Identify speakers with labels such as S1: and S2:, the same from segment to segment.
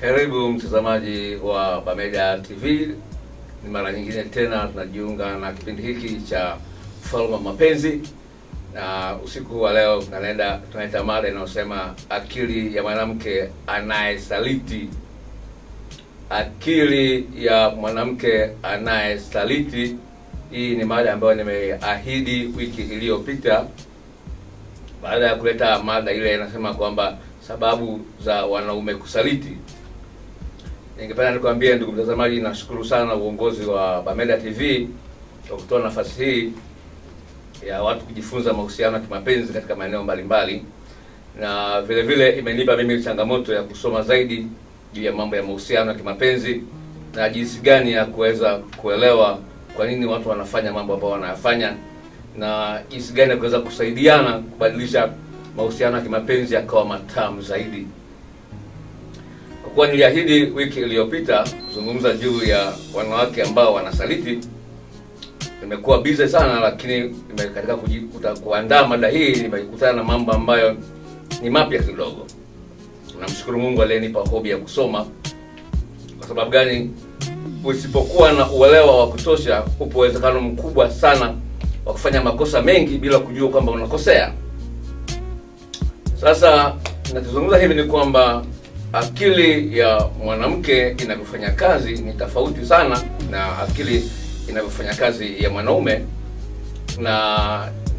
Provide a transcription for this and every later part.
S1: Karibu mtazamaji wa Bamega TV, ni mara nyingine tena tunajiunga na kipindi hiki cha Ufalme wa Mapenzi, na usiku wa leo tunaenda tunaita mada inayosema akili ya mwanamke anayesaliti. Akili ya mwanamke anayesaliti. Hii ni mada ambayo nimeahidi wiki iliyopita baada ya kuleta mada ile inasema kwamba sababu za wanaume kusaliti. Ningependa nikwambie ndugu mtazamaji, nashukuru sana uongozi wa Bameda TV kwa kutoa nafasi hii ya watu kujifunza mahusiano ya kimapenzi katika maeneo mbalimbali, na vile vile imenipa mimi changamoto ya kusoma zaidi juu ya mambo ya mahusiano ya kimapenzi na jinsi gani ya kuweza kuelewa kwa nini watu wanafanya mambo ambayo wanayafanya na jinsi gani ya kuweza kusaidiana kubadilisha mahusiano ya kimapenzi yakawa matamu zaidi. Kuwa niliahidi wiki iliyopita kuzungumza juu ya wanawake ambao wanasaliti, nimekuwa busy sana, lakini katika kujikuta kuandaa mada hii nimekutana na mambo ambayo ni mapya kidogo. Namshukuru Mungu aliyenipa hobi ya kusoma. Kwa sababu gani? Usipokuwa na uelewa wa kutosha, upo uwezekano mkubwa sana wa kufanya makosa mengi bila kujua kwamba unakosea. Sasa nachozungumza hivi ni kwamba akili ya mwanamke inavyofanya kazi ni tofauti sana na akili inavyofanya kazi ya mwanaume, na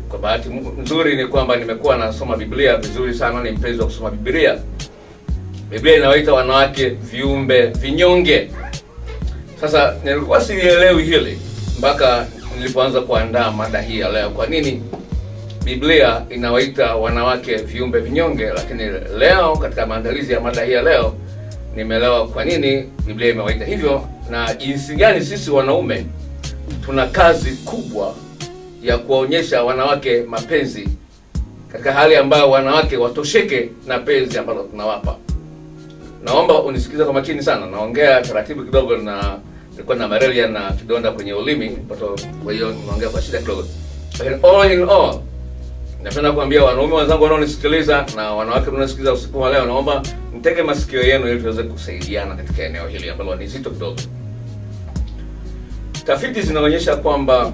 S1: kwa bahati nzuri ni kwamba nimekuwa nasoma Biblia vizuri sana, ni mpenzi wa kusoma Biblia. Biblia inawaita wanawake viumbe vinyonge. Sasa nilikuwa sielewi hili mpaka nilipoanza kuandaa mada hii ya leo. Kwa nini Biblia inawaita wanawake viumbe vinyonge? Lakini leo katika maandalizi ya mada hii ya leo nimeelewa kwa nini Biblia imewaita hivyo na jinsi gani sisi wanaume tuna kazi kubwa ya kuwaonyesha wanawake mapenzi katika hali ambayo wanawake watosheke na penzi ambalo tunawapa. Naomba unisikize kwa makini sana, naongea taratibu kidogo, na nilikuwa na malaria na kidonda kwenye ulimi kwa hiyo naongea kwa shida kidogo, all in all, napenda kuambia wanaume wenzangu wanaonisikiliza na wanawake wanaonisikiliza usiku wa leo, naomba mtege masikio yenu ili tuweze kusaidiana katika eneo hili ambalo ni zito kidogo. Tafiti zinaonyesha kwamba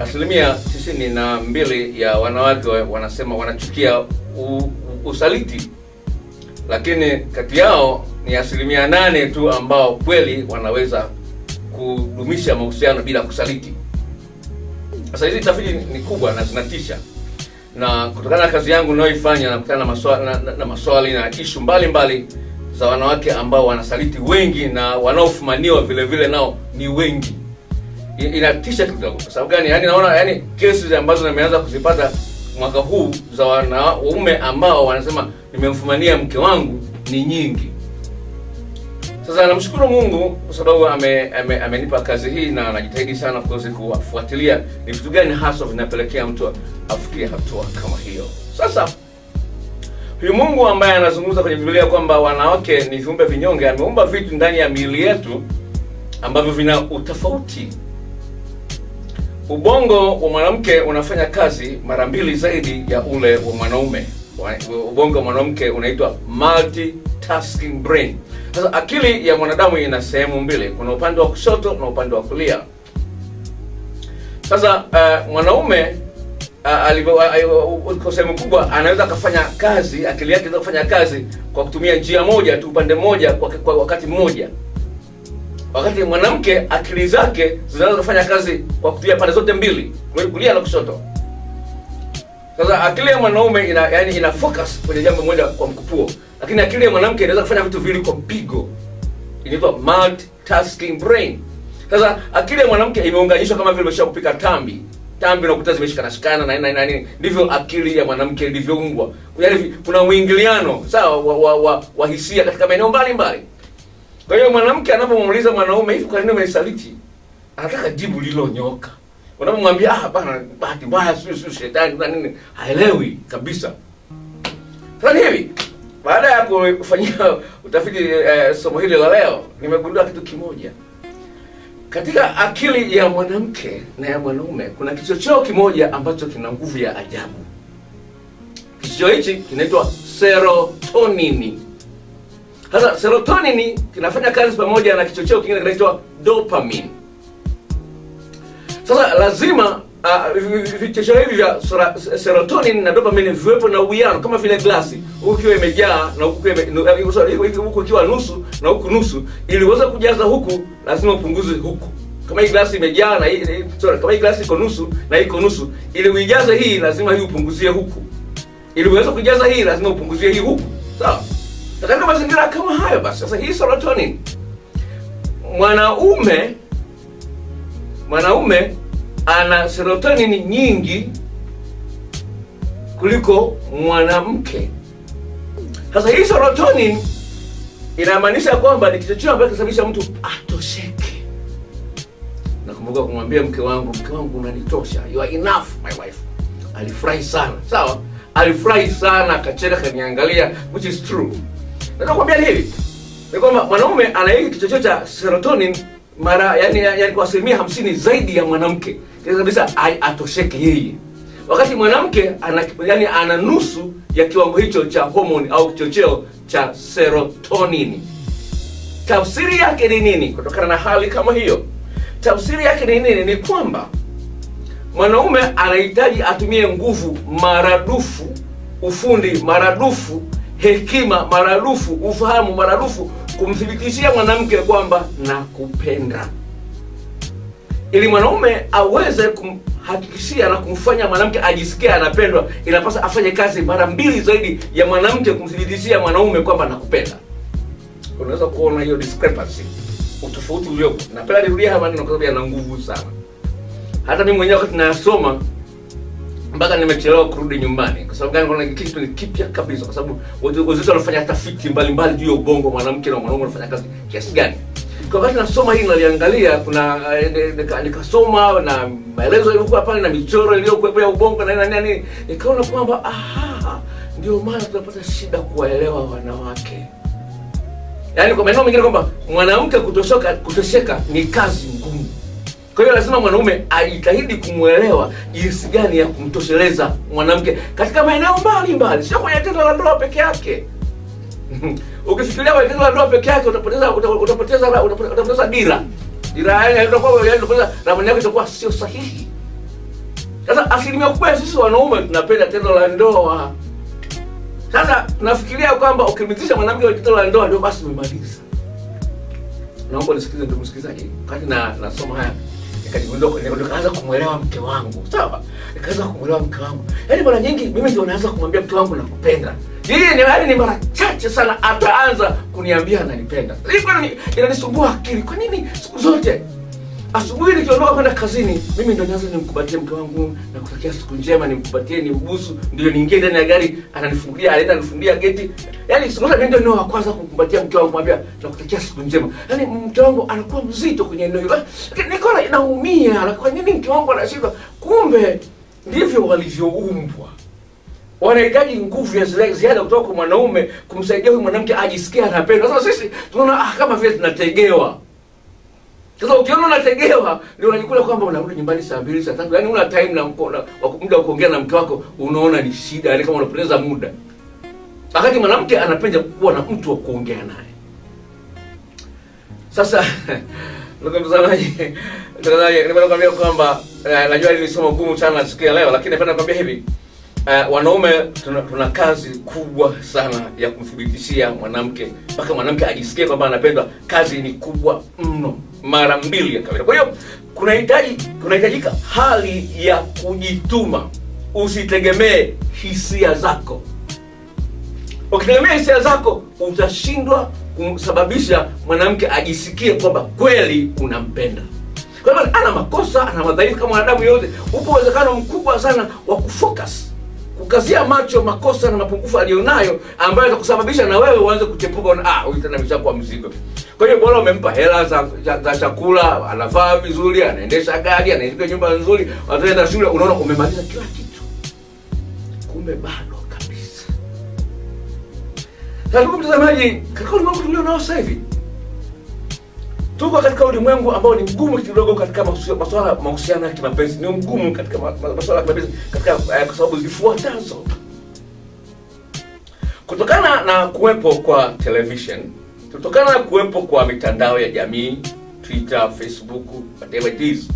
S1: asilimia tisini na mbili ya wanawake wanasema wanachukia u, usaliti lakini kati yao ni asilimia nane tu ambao kweli wanaweza kudumisha mahusiano bila kusaliti. Sasa hizi tafiti ni kubwa na zinatisha, na kutokana na kazi yangu ninayoifanya nakutana na maswali na, na, na maswali na ishu mbalimbali za wanawake ambao wanasaliti wengi na wanaofumaniwa vile vile nao ni wengi. Inatisha kidogo. Kwa sababu gani? Yani naona yani kesi ambazo nimeanza kuzipata mwaka huu za wanaume ambao wanasema nimemfumania mke wangu ni nyingi. Sasa namshukuru Mungu kwa sababu ame, ame, amenipa kazi hii na anajitahidi sana kuweza kuwafuatilia ni vitu gani hasa vinapelekea mtu afikie hatua kama hiyo. Sasa huyu Mungu ambaye anazungumza kwenye Biblia kwamba wanawake ni viumbe vinyonge, ameumba vitu ndani ya miili yetu ambavyo vina utofauti. Ubongo wa mwanamke unafanya kazi mara mbili zaidi ya ule wa mwanaume. Ubongo wa mwanamke unaitwa multitasking brain. Sasa akili ya mwanadamu ina sehemu mbili, kuna upande wa kushoto na upande wa kulia. Sasa uh, mwanaume uh, alivyo uh, kwa sehemu kubwa anaweza akafanya kazi, akili yake inaweza kufanya kazi kwa kutumia njia moja tu, upande mmoja kwa, kwa wakati mmoja wakati mwanamke akili zake zinaweza kufanya kazi kwa kutumia pande zote mbili kulia na kushoto sasa akili ya mwanaume ina yani ina focus kwenye jambo moja kwa mkupuo lakini akili ya mwanamke inaweza kufanya vitu viwili kwa mpigo. Inaitwa multitasking brain. Sasa akili ya mwanamke imeunganishwa kama vile umesha kupika tambi. Tambi unakuta zimeshikana shikana na nini na nini. Ndivyo akili ya mwanamke ilivyoumbwa. Yaani kuna mwingiliano sawa wa, wa, wa, wa hisia katika maeneo mbalimbali. Kwa hiyo mwanamke anapomuuliza mwanaume hivi, kwa nini umenisaliti, anataka jibu lililonyoka. Unapomwambia ah, bana, bahati mbaya, sio sio shetani na nini, haelewi kabisa. Sasa hivi baada ya kufanyia utafiti eh, somo hili la leo, nimegundua kitu kimoja. Katika akili ya mwanamke na ya mwanaume kuna kichocheo kimoja ambacho kina nguvu ya ajabu. Kichocheo hichi kinaitwa serotonini. sasa serotonini kinafanya kazi pamoja na kichocheo kingine kinaitwa dopamine sasa lazima uh, vichocheo hivi vya serotonin na dopamine viwepo na uwiano kama vile glasi. Huku ikiwa imejaa na huku uh, sorry, nusu na huku nusu ili uweze kujaza huku lazima upunguze huku. Kama hii glasi imejaa na hii, sorry, kama hii glasi iko nusu na iko nusu ili uijaze hii lazima hii upunguzie huku. Ili uweze kujaza hii lazima upunguzie hii huku. Sawa? So, katika mazingira kama hayo basi sasa hii serotonin. Mwanaume mwanaume ana serotonin nyingi kuliko mwanamke. Sasa hii serotonin inamaanisha kwamba ni kichocheo ambacho kinasababisha mtu atosheke. Nakumbuka kumwambia mke wangu mke wangu unanitosha. You are enough my wife. Alifurahi sana. Sawa? Alifurahi sana akacheka kaniangalia which is true. Nataka kuambia hivi ni kwamba mwanaume ana hiki kichocheo cha serotonin mara yani, yani kwa asilimia hamsini zaidi ya mwanamke. Kabisa atosheke yeye. Wakati mwanamke ana yani ana nusu ya kiwango hicho cha homoni au kichocheo cha serotonini tafsiri yake ni nini kutokana na hali kama hiyo? Tafsiri yake ni nini? Ni kwamba mwanaume anahitaji atumie nguvu maradufu ufundi maradufu hekima maradufu ufahamu maradufu kumthibitishia mwanamke kwamba nakupenda. Ili mwanaume aweze kumhakikishia na kumfanya mwanamke ajisikie anapendwa inapasa afanye kazi mara mbili zaidi ya mwanamke kumthibitishia mwanaume kwamba nakupenda. Unaweza kuona hiyo discrepancy utofauti uliopo. Napenda nirudia haya maneno kwa sababu yana nguvu sana. Hata mimi mwenyewe wakati nayasoma mpaka nimechelewa kurudi nyumbani. Kwa sababu gani? Kuna kitu ni kipya kabisa. Kwa sababu wazito wanafanya tafiti mbalimbali juu ya ubongo mwanamke na mwanaume wanafanya kazi kiasi gani. Kwa wakati nasoma hii naliangalia kuna eh, nika- nikasoma na maelezo yaliokuwa pale na michoro iliyokuwepo ya ubongo na nini na nini. Nikaona kwamba aha ndio maana tunapata shida kuwaelewa wanawake. Yaani kwa maeneo mengine kwamba mwanamke kutosheka kutosheka ni kazi ngumu kwa hiyo lazima mwanaume ajitahidi kumwelewa jinsi gani ya kumtosheleza mwanamke katika maeneo mbalimbali. Sio kwenye tendo la ndoa peke yake. Ukifikiria kwenye tendo la ndoa peke yake utapoteza utapoteza utapoteza dira. dira utakuwa yani utapoteza ramani yako itakuwa sio sahihi. Sasa asilimia kubwa sisi wanaume tunapenda tendo la ndoa. Sasa tunafikiria kwamba ukimridhisha mwanamke kwenye tendo la ndoa ndio basi umemaliza. Naomba nisikize ndugu msikilizaji. Wakati na nasoma haya nikaanza kumwelewa mke wangu. Sawa? Nikaanza kumwelewa mke wangu. Yaani mara nyingi mimi ndio naanza kumwambia mke wangu nakupenda. Hii ni yaani ni mara chache sana ataanza kuniambia ananipenda. Ilikuwa inanisumbua akili? Kwa nini siku zote asubuhi nikiondoka kwenda kazini mimi ndo nianza nimkubatie mke wangu na kutakia siku njema nimkubatie nimbusu ndio niingie ndani ya gari ananifungulia anaenda anifungulia geti. Yaani siku ndio ndio wa kwanza kumkumbatia mke wangu mwambia na kutakia siku njema. Yaani mke wangu anakuwa mzito kwenye eneo hilo. Nikaona inaumia na kwa nini mke wangu anashindwa? Kumbe ndivyo walivyoumbwa. Wanahitaji nguvu ya ziada kutoka kwa mwanaume kumsaidia huyu mwanamke ajisikie anapendwa. Sasa sisi tunaona ah, kama vile tunategewa sasa ukiona unategewa ndio unajikuta kwamba unarudi nyumbani saa mbili saa tatu. Yaani una time na mko- na- muda wa kuongea na mke wako unaona ni shida yaani kama unapoteza muda. Wakati mwanamke anapenda kuwa na mtu wa kuongea naye. Sasa ndugu mtazamaji mtazamaji nimependa kuambia kwamba eh, najua hili ni somo gumu sana siku ya leo lakini napenda kukwambia hivi Uh, wanaume tuna, tuna kazi kubwa sana ya kumthibitishia mwanamke mpaka mwanamke ajisikie kwamba anapendwa. Kazi ni kubwa mno mara mbili ya kawaida. Kwa hiyo kunahitaji kunahitajika hali ya kujituma. Usitegemee hisia zako. Ukitegemea hisia zako utashindwa kumsababisha mwanamke ajisikie kwamba kweli unampenda. Kwa hivyo ana makosa ana madhaifu kama wanadamu yote. Upo uwezekano mkubwa sana wa kufocus kukazia macho makosa na mapungufu aliyonayo ambayo atakusababisha na wewe uanze kuchepuka na ah huyu tena ameshakuwa mzigo. Kwa hiyo bora umempa hela za, za, za chakula anavaa vizuri anaendesha gari anaendesha nyumba nzuri wataenda shule unaona umemaliza kila kitu. Kumbe bado kabisa. Ndugu mtazamaji katika tulio nao sasa hivi tuko katika ulimwengu ambao ni mgumu kidogo katika masuala mahusiano ya kimapenzi. Ni mgumu katika ma- ma- masuala ya kimapenzi katika eh, kwa sababu zifuatazo. Kutokana na kuwepo kwa television kutokana na kuwepo kwa mitandao ya jamii twitter facebook whatever it is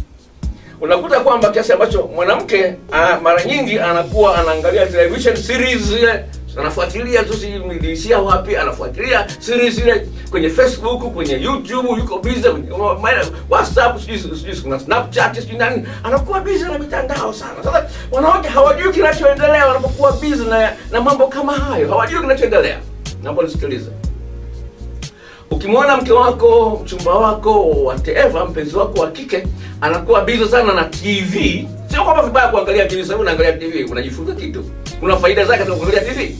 S1: unakuta kwamba kiasi ambacho mwanamke uh, mara nyingi anakuwa anaangalia television series zile anafuatilia tu siilishia wapi anafuatilia siri zile kwenye facebook kwenye youtube yuko kwenye whatsapp sijui kuna snapchat sijui nani. Anakuwa busy na mitandao sana. Sasa wanawake hawajui kinachoendelea wanapokuwa busy na, na mambo kama hayo. Hawajui kinachoendelea. Naomba nisikilize. Ukimwona mke wako mchumba wako whatever mpenzi wako wa kike anakuwa bize sana na tv sio kwamba vibaya kuangalia tv sasa unaangalia tv unajifunza kitu. Kuna faida zake za kuangalia tv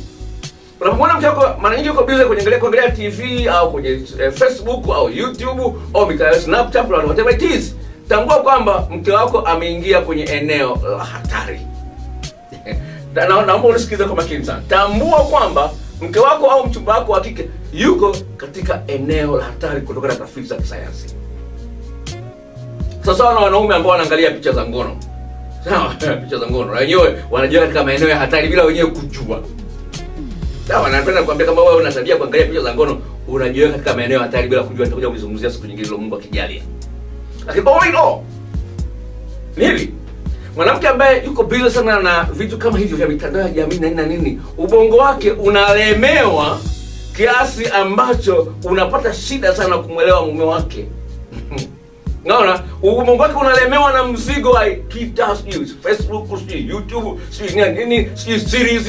S1: unapomwona mke wako mara nyingi uko busy kuangalia kuangalia tv au kwenye eh, facebook au youtube au mitandao snapchat au whatever it is. Tambua kwamba mke wako ameingia kwenye eneo la hatari. Na- na- naomba unisikilize kwa makini sana. Tambua kwamba mke wako au mchumba wako wa kike yuko katika eneo la hatari kutokana na tafiti za kisayansi. Sasa na wanaume ambao wanaangalia picha za ngono sawa picha za ngono wenyewe wanajua katika maeneo ya hatari bila wenyewe kujua sawa napenda kuambia kama wewe una tabia kuangalia picha za ngono unajiweka katika maeneo ya hatari bila kujua nitakuja kuzungumzia siku nyingine mungu akijalia lakini all in nili ni mwanamke ambaye yuko busy sana na vitu kama hivyo vya mitandao ya jamii na nini na nini ubongo wake unalemewa kiasi ambacho unapata shida sana kumwelewa mume wake naona wake unalemewa na mzigo wa twitter sijui facebook sijui youtube sijui nini sijui series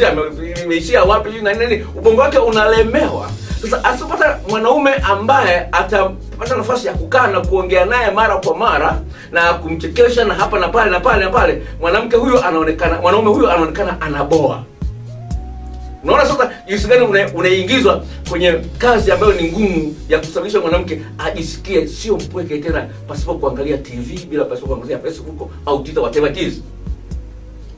S1: imeishia wapi na nini. Ubongo wake unalemewa. Sasa asipata mwanaume ambaye atapata nafasi ya kukaa na kuongea naye mara kwa mara na kumchekesha na hapa na pale na pale na pale mwanamke huyo anaonekana mwanaume huyo anaonekana anaboa unaona sasa jinsi gani una- unaingizwa kwenye kazi ambayo ni ngumu ya kusababisha mwanamke ajisikie sio mpweke tena pasipo kuangalia tv bila pasipo kuangalia facebook au twitter whatever it is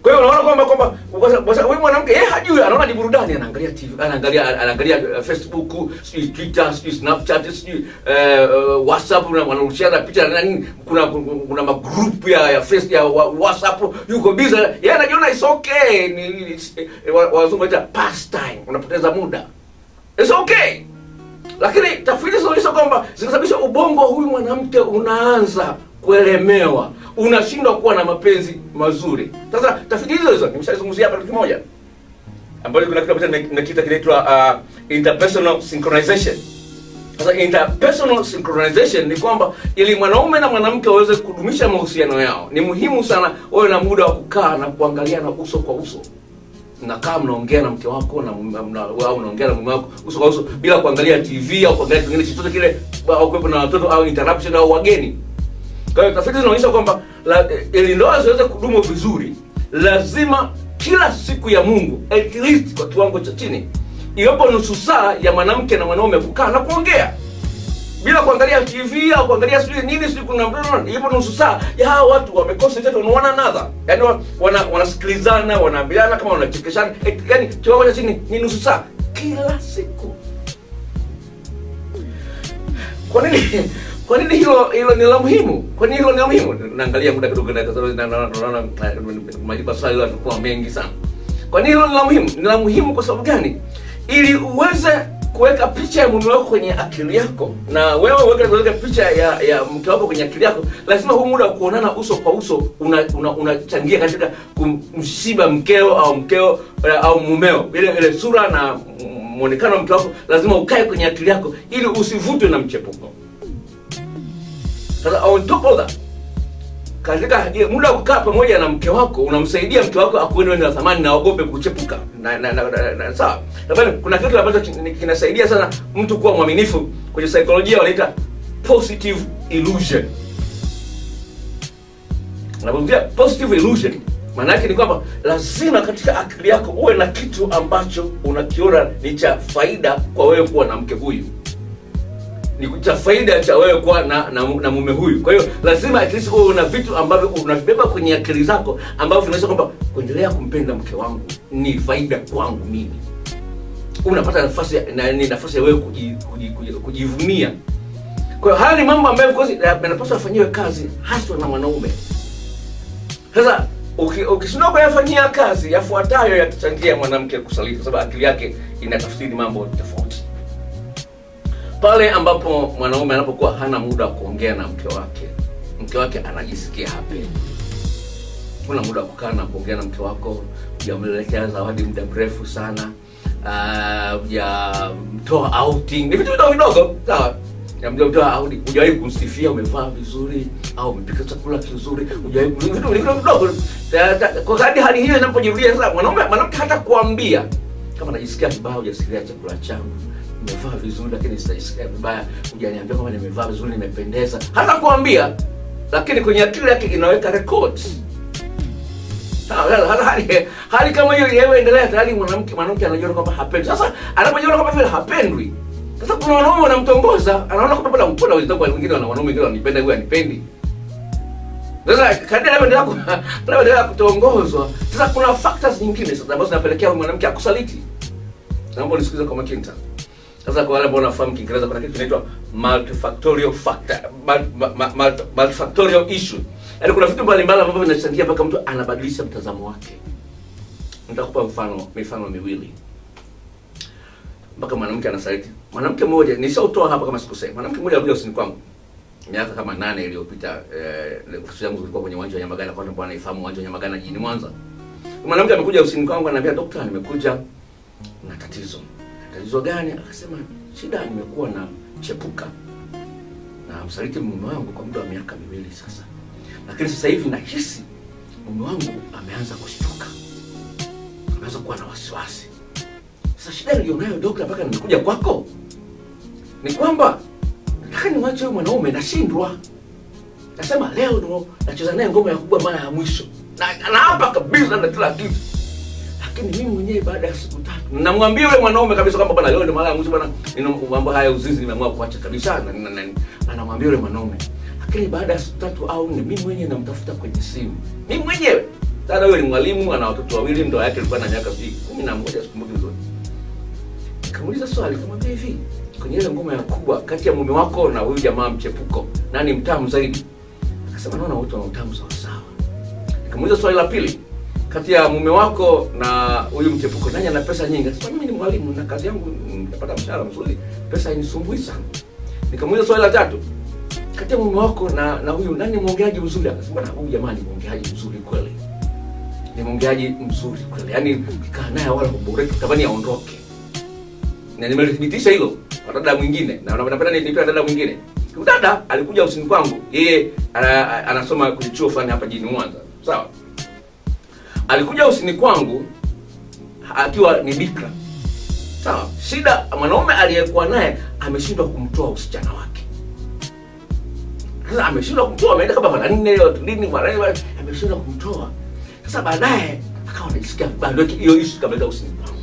S1: kwa hiyo unaona kwamba kwamba kwa sababu mwanamke yeye hajui anaona ni burudani anaangalia tv anaangalia anaangalia uh, facebook sijui twitter sijui snapchat sijui uh, uh, whatsapp na wanarushiana picha na nini. Kuna kuna, magroup ya ya Facebook ya whatsapp yuko busy. Yeye anajiona is okay. Ni, ni eh, wa- wazungu wanaita pastime unapoteza muda. It's okay. Lakini tafiti zinaonyesha kwamba zinasababisha ubongo huyu mwanamke unaanza kuelemewa unashindwa kuwa na mapenzi mazuri. Sasa tafiti hizo hizo nimeshazungumzia hapa kitu kimoja ambayo kuna kitu na kitu kinaitwa uh, interpersonal synchronization. Sasa interpersonal synchronization ni kwamba ili mwanaume na mwanamke waweze kudumisha mahusiano yao ni muhimu sana wawe na muda wa kukaa na kuangaliana uso kwa uso. Mnakaa mnaongea na mke wako na au unaongea na mume wako uso kwa uso bila kuangalia tv au kuangalia kingine chochote kile au kuwepo na watoto au interruption au wageni kwa hiyo tafiti zinaonyesha kwamba ili ndoa ziweze kudumu vizuri lazima kila siku ya mungu at least kwa kiwango cha chini iwepo nusu saa ya mwanamke na mwanaume kukaa na kuongea. Bila kuangalia tv au kuangalia sijui nini sijui kuna ipo nusu saa ya hawa watu wamekosa on one another. Yani wana wanasikilizana wanaambiana kama wanachekeshana. Yani kiwango cha chini ni nusu saa kila siku. Kwa nini kwa nini hilo hilo ni la muhimu? Kwa nini hilo ni la muhimu? Naangalia muda kidogo na- na- na- na- naona majibu ya swali yatakuwa mengi sana. Kwa nini hilo ni la muhimu? Ni la muhimu kwa sababu gani? Ili uweze kuweka picha ya mume wako kwenye akili yako na wewe uweke picha ya ya mke wako kwenye akili yako lazima huu muda wa kuonana uso kwa uso unachangia una, una katika kumshiba mkeo au mkeo eh, au mumeo. Ile ile sura na mwonekano wa mke wako lazima ukae kwenye akili yako ili usivutwe na mchepuko sasa on top of that katika muda wa kukaa pamoja na mke wako unamsaidia mke wako akuone ni thamani na aogope kuchepuka? Na, na, na, na, na, sawa. Labda kuna kitu ambacho kinasaidia sana mtu kuwa mwaminifu. Kwenye saikolojia wanaita positive illusion. Unapozungumzia positive illusion maana yake ni kwamba lazima katika akili yako uwe na kitu ambacho unakiona ni cha faida kwa wewe kuwa na mke huyu ni cha faida cha wewe kuwa na, na, na mume huyu. Kwa hiyo lazima at least uwe una vitu ambavyo unavibeba kwenye akili zako ambavyo vinaonyesha kwamba kuendelea kumpenda mke wangu ni faida kwangu mimi. Unapata nafasi na, ni nafasi ya wewe kuji- kuji- kuji- kujivunia. Kwa hiyo haya ni mambo ambayo yanapaswa yafanyiwe kazi haswa na mwanaume sasa uki- ukishindwa kuyafanyia kazi yafuatayo yatachangia mwanamke kusaliti kwa sababu akili yake inatafsiri mambo tofauti pale ambapo mwanaume anapokuwa hana muda wa kuongea na mke wake mke wake anajisikia hapendi kuna muda wa kukaa na kuongea na mke wako hujamletea zawadi muda mrefu sana ujamtoa uh, outing. Ni vitu vidogo vidogo sawa. Hujawahi kumsifia umevaa vizuri au umepika chakula kizuri hujawahi vitu vidogo kwa kadri hali hiyo inapojirudia sasa mwanaume mwanamke hata kuambia kama vibaya chakula changu nimevaa vizuri lakini sitaisikia vibaya. Hujaniambia kwamba nimevaa vizuri nimependeza. Hata kuambia lakini kwenye akili yake inaweka records. Hali, kama hiyo inayoendelea tayari mwanamke mwanamke anajiona kwamba hapendwi sasa anapojiona kwamba vile hapendwi sasa kuna wanaume wanamtongoza. Anaona kwamba bwana mbona wenzangu wengine wana wanaume wengine wanipenda huyu anipendi sasa kadri anavyoendelea anavyoendelea kutongozwa sasa kuna factors nyingine sasa ambazo zinapelekea mwanamke akusaliti. Naomba unisikize kwa makini sana sasa kwa wale ambao wanafahamu kiingereza kuna kitu kinaitwa multifactorial factor mul- mu- mu- multifactorial issue. Yaani kuna vitu mbalimbali ambavyo vinachangia mpaka mtu anabadilisha mtazamo wake. Nitakupa mfano mifano miwili. Mpaka mwanamke anasaliti mwanamke mmoja nishautoa hapa kama sikusema. Mwanamke mmoja alikuja usini kwangu. Miaka kama nane iliyopita eh, ofisi yangu zilikuwa kwenye uwanja wa Nyamagana kwa sababu anaifahamu uwanja wa Nyamagana jijini Mwanza. Mwanamke amekuja usini kwangu ananiambia daktari nimekuja na tatizo tatizo gani? Akasema shida nimekuwa na chepuka na msaliti mume wangu kwa muda wa miaka miwili sasa. Lakini sasa hivi nahisi mume wangu ameanza kushtuka. Ameanza kuwa na wasiwasi. Sasa shida nilionayo dokta mpaka nimekuja kwako ni kwamba nataka nimwache huyu mwanaume nashindwa. Nasema leo ndo nacheza naye ngoma ya kubwa mara ya mwisho. Na anaapa kabisa na kila kitu lakini mimi mwenyewe baada ya siku tatu namwambia yule mwanaume kabisa kwamba bwana leo ndio mara ya mwisho bwana mambo haya ya uzinzi nimeamua kuacha kabisa na na- na- anamwambia yule mwanaume lakini baada ya siku tatu au nne mimi mwenyewe namtafuta kwenye simu. Mimi mwenyewe. Sasa huyo ni mwalimu ana watoto wawili ndoa yake ilikuwa na miaka kumi na moja sikumbuki vizuri. Nikamuuliza swali kamwambia hivi kwenye ile ngoma ya kubwa kati ya mume wako na huyu jamaa mchepuko nani mtamu zaidi? Akasema naona wote wana utamu sawasawa. Nikamuuliza swali la pili kati ya mume wako na huyu mchepuko. Nani ana pesa nyingi? Akasema mimi ni mwalimu na kazi yangu nipata mshahara mzuri. Pesa hainisumbui sana. Nikamuuliza swali la tatu. Kati ya mume wako na na huyu nani mwongeaji mzuri? Akasema na huyu jamani, mwongeaji mzuri kweli. Ni mwongeaji mzuri kweli. Yaani ukikaa naye wala kuboreka tamani aondoke. Na nimelithibitisha hilo kwa dada mwingine. Na napenda nipe dada mwingine. Dada alikuja usini kwangu. Yeye anasoma kwenye chuo fulani hapa jijini mwanza. Sawa alikuja usini kwangu akiwa ni bikra. Sawa shida mwanaume aliyekuwa naye ameshindwa kumtoa usichana wake. Sasa ameshindwa kumtoa ameenda kama mara nne leo lini mara nne ameshindwa kumtoa. Sasa baadaye akawa anajisikia ndio hiyo issue kameleta usini kwangu.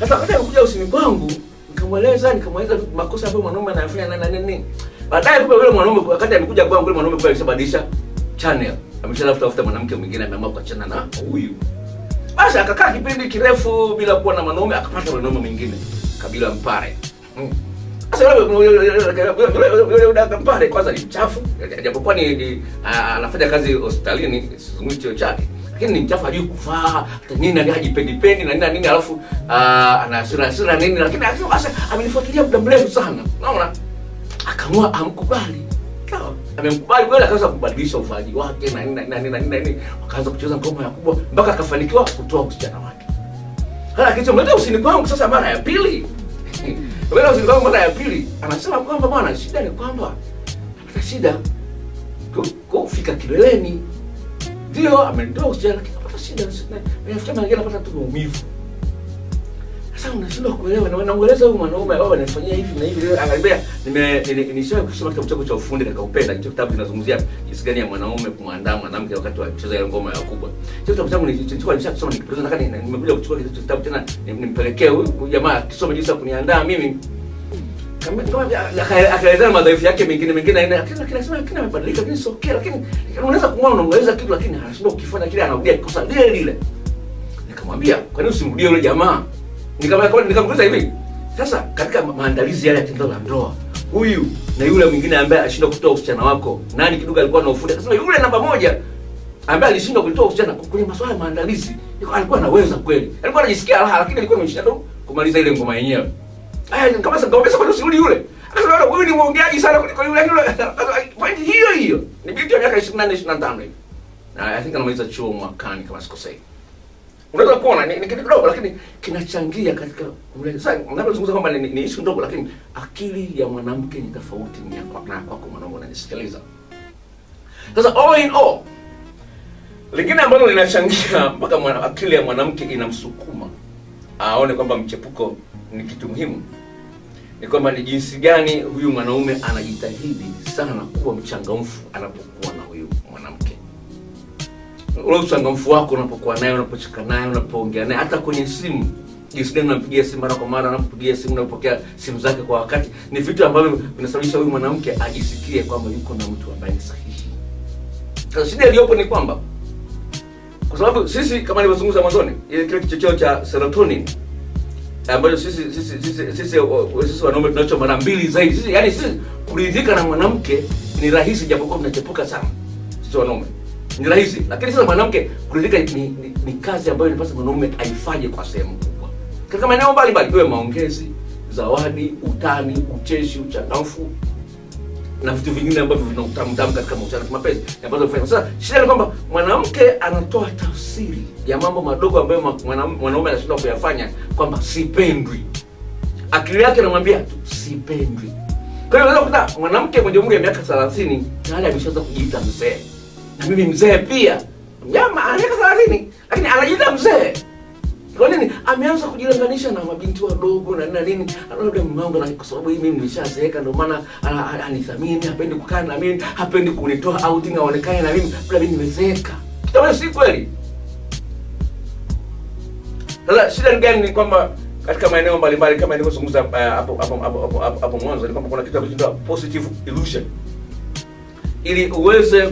S1: Sasa wakati amekuja usini kwangu nikamweleza nikamweleza makosa ambayo mwanaume anayafanya na na nini. Baadaye kumbe yule mwanaume wakati amekuja kwangu yule mwanaume kwa alishabadilisha channel. Ameshatafuta tafuta mwanamke mwingine ameamua kuachana na huyu. Basi akakaa kipindi kirefu bila kuwa na mwanaume akapata mwanaume mwingine kabila mpare. Sasa dada mpare kwanza ni mchafu japokuwa ni, anafanya kazi hospitalini sizungumzi cheo chake lakini ni mchafu hajui kuvaa hata nini hajipendi hajipendipendi na nini nini alafu ana hasira hasira nini lakini basi amenifuatilia muda mrefu sana. Unaona? Akaamua amkubali amemkubali kweli akaanza kubadilisha uvaaji wake na nini na nini na nini na na kucheza ngoma ya kubwa mpaka akafanikiwa kutoa usichana wake. Hata kilichomleta usini kwangu sasa mara ya pili. Mbele usini kwangu mara ya pili. Anasema kwamba bwana shida ni kwamba ana shida kufika kileleni. Ndio amenitoa usichana lakini anapata shida. Nafikiri mwingine anapata tu maumivu sasa unashindwa kuelewa na namueleza huyu mwanaume baba anafanyia hivi na hivi angalia. Nime nishawahi kusoma kitabu chako cha ufundi na kaupenda. Hicho kitabu kinazungumzia jinsi gani ya mwanaume kumwandaa mwanamke wakati wa kucheza ile ngoma ya kubwa. Hicho kitabu changu nilichukua nishakisoma nikipeleza nakani nimekuja kuchukua hicho kitabu tena nimpelekee huyu jamaa kisome jinsi ya kuniandaa mimi. Akaelezea madhaifu yake mengine mengine aina lakini amebadilika lakini sio okay lakini unaweza kumwona unamweleza kitu lakini anashindwa kukifanya kile anarudia kosa lile lile. Nikamwambia kwa nini usimrudie yule jamaa nikamuuliza hivi. Sasa katika maandalizi yale ya tendo la ndoa huyu na yule mwingine ambaye ashindwa kutoa usichana wako nani kidogo alikuwa na ufundi akasema yule namba moja ambaye alishindwa kulitoa usichana kwenye masuala ya maandalizi alikuwa anaweza kweli. Alikuwa anajisikia raha lakini alikuwa ameshinda kumaliza ile ngoma yenyewe. Aya sasa ngoma sasa usirudi yule? Akasema "Wewe, ni mwongeaji sana kuliko yule yule. Point hiyo hiyo ni binti ya miaka 24 25 hivi. Na i think anamaliza chuo mwakani kama sikosei unaweza kuona ni, ni kitu kidogo lakini kinachangia katika sasa unapozungumza kwamba ni, ni, issue ndogo lakini akili ya mwanamke ni tofauti ni ya kwa- na kwako mwanaume unanisikiliza. Sasa all in all lingine ambalo linachangia mpaka akili ya mwanamke inamsukuma aone kwamba mchepuko ni kitu muhimu ni kwamba ni jinsi gani huyu mwanaume anajitahidi sana kuwa mchangamfu anapokuwa na huyu mwanamke ule uchangamfu wako unapokuwa naye unapocheka naye unapoongea naye hata kwenye simu. Jinsi gani unampigia simu mara kwa mara anapopigia simu unapokea simu zake kwa wakati ni vitu ambavyo vinasababisha huyu mwanamke ajisikie kwamba yuko na mtu ambaye ni sahihi. Sasa shida iliyopo ni kwamba kwa sababu sisi kama nilivyozungumza mwanzoni ile kile kichocheo cha serotonin ambacho sisi sisi sisi sisi, sisi wanaume tunacho mara mbili zaidi. Sisi yani sisi kuridhika na mwanamke ni rahisi japokuwa tunachepuka sana sisi wanaume ni rahisi. Lakini sasa mwanamke kuridhika ni, ni, ni kazi ambayo inapasa mwanaume aifanye kwa sehemu kubwa. Katika maeneo mbalimbali iwe maongezi zawadi utani ucheshi uchangamfu na vitu vingine ambavyo vina utamu katika mahusiano ya kimapenzi ambazo kufanya sasa shida ni kwamba mwanamke anatoa tafsiri ya mambo madogo ambayo mwanaume anashindwa kuyafanya kwamba sipendwi. Akili yake anamwambia tu sipendwi. Kwa hiyo unaweza kukuta mwanamke mwenye umri ya miaka thelathini tayari ameshaanza kujiita mzee mimi mzee pia. Mnyama ana miaka thelathini lakini anajita mzee. Kwa nini? Ameanza kujilinganisha na mabinti wadogo na na nini. Labda mmangu na kwa sababu mimi nimeshazeeka ndio maana ana- ana- anithamini hapendi kukaa na mimi hapendi kunitoa outing aonekane na mimi. Labda mimi nimezeeka. Kitu si kweli. Sasa shida ni gani? Ni kwamba katika maeneo mbalimbali kama nilivyozungumza eh, hapo hapo hapo hapo mwanzo ni kwamba kuna kitu kinaitwa positive illusion. Ili uweze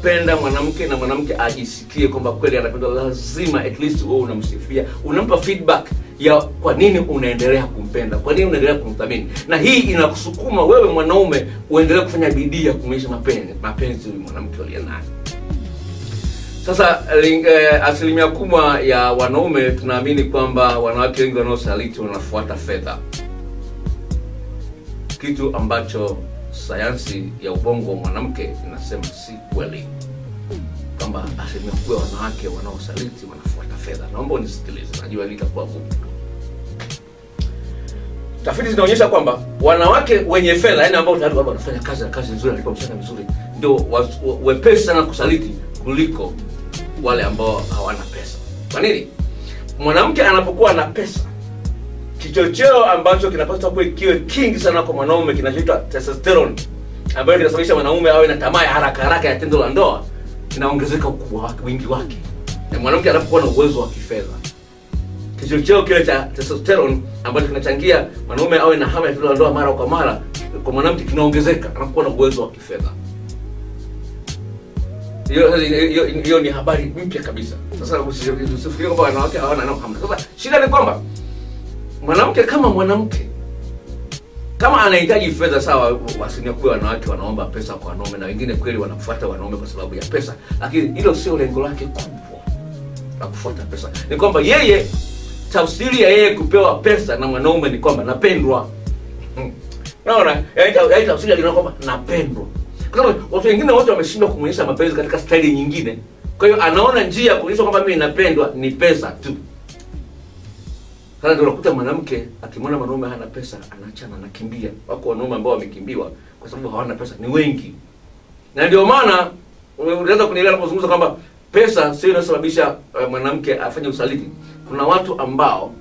S1: kumpenda mwanamke na mwanamke ajisikie kwamba kweli anapendwa lazima at least wewe unamsifia unampa feedback ya kwa nini unaendelea kumpenda kwa nini unaendelea kumthamini. Na hii inakusukuma wewe mwanaume uendelee kufanya bidii ya kuonyesha mapenzi mapenzi huyu mwanamke uliye sasa ling, eh, asilimia kubwa ya wanaume tunaamini kwamba wanawake wengi wanaosaliti wanafuata fedha. Kitu ambacho sayansi ya ubongo wa mwanamke inasema si kweli. Kwamba asilimia kubwa wanawake wanaosaliti wanafuata fedha. Naomba unisikilize najua hili itakuwa gumu. Tafiti zinaonyesha kwamba wanawake wenye fedha yani ambao tayari baba wanafanya kazi na kazi nzuri wanalipa mshahara mzuri ndio wepesi sana kusaliti kuliko wale ambao hawana pesa. Kwa nini? Mwanamke anapokuwa na pesa kichocheo ambacho kinapaswa kuwa kiwe kingi sana kwa mwanaume kinachoitwa testosterone ambayo kinasababisha mwanaume awe na tamaa ya haraka haraka ya tendo la ndoa kinaongezeka ukubwa wake wingi wake. Na mwanamke anapokuwa na uwezo wa kifedha. Kichocheo kile cha testosterone ambacho kinachangia mwanaume awe na hamu ya tendo la ndoa mara kwa mara kwa mwanamke kinaongezeka anapokuwa na uwezo wa kifedha. Hiyo ni habari mpya kabisa. Sasa usi- usifikirie kwamba wanawake hawana nao hamna sasa shida ni kwamba mwanamke kama mwanamke. Kama anahitaji fedha sawa asilimia kubwa wanawake wanaomba pesa kwa wanaume na wengine kweli wanafuata wanaume kwa sababu ya pesa lakini hilo sio lengo lake kubwa la kufuata pesa. Ni kwamba yeye tafsiri ya yeye kupewa pesa na mwanaume ni kwamba napendwa. Hmm. naona yaani yaani tafsiri yake kwamba napendwa. Kwa sababu watu wengine wote wameshindwa kumwonyesha mapenzi katika staili nyingine. Kwa hiyo anaona njia ya kuonyesha kwamba mimi napendwa ni pesa tu sasa ndio unakuta mwanamke akimwona mwanaume hana pesa anaachana anakimbia. Wako wanaume ambao wamekimbiwa kwa sababu hawana pesa ni wengi. Na ndio maana unaweza kunielewa napozungumza kwamba pesa sio inayosababisha uh, mwanamke afanye usaliti. Kuna watu ambao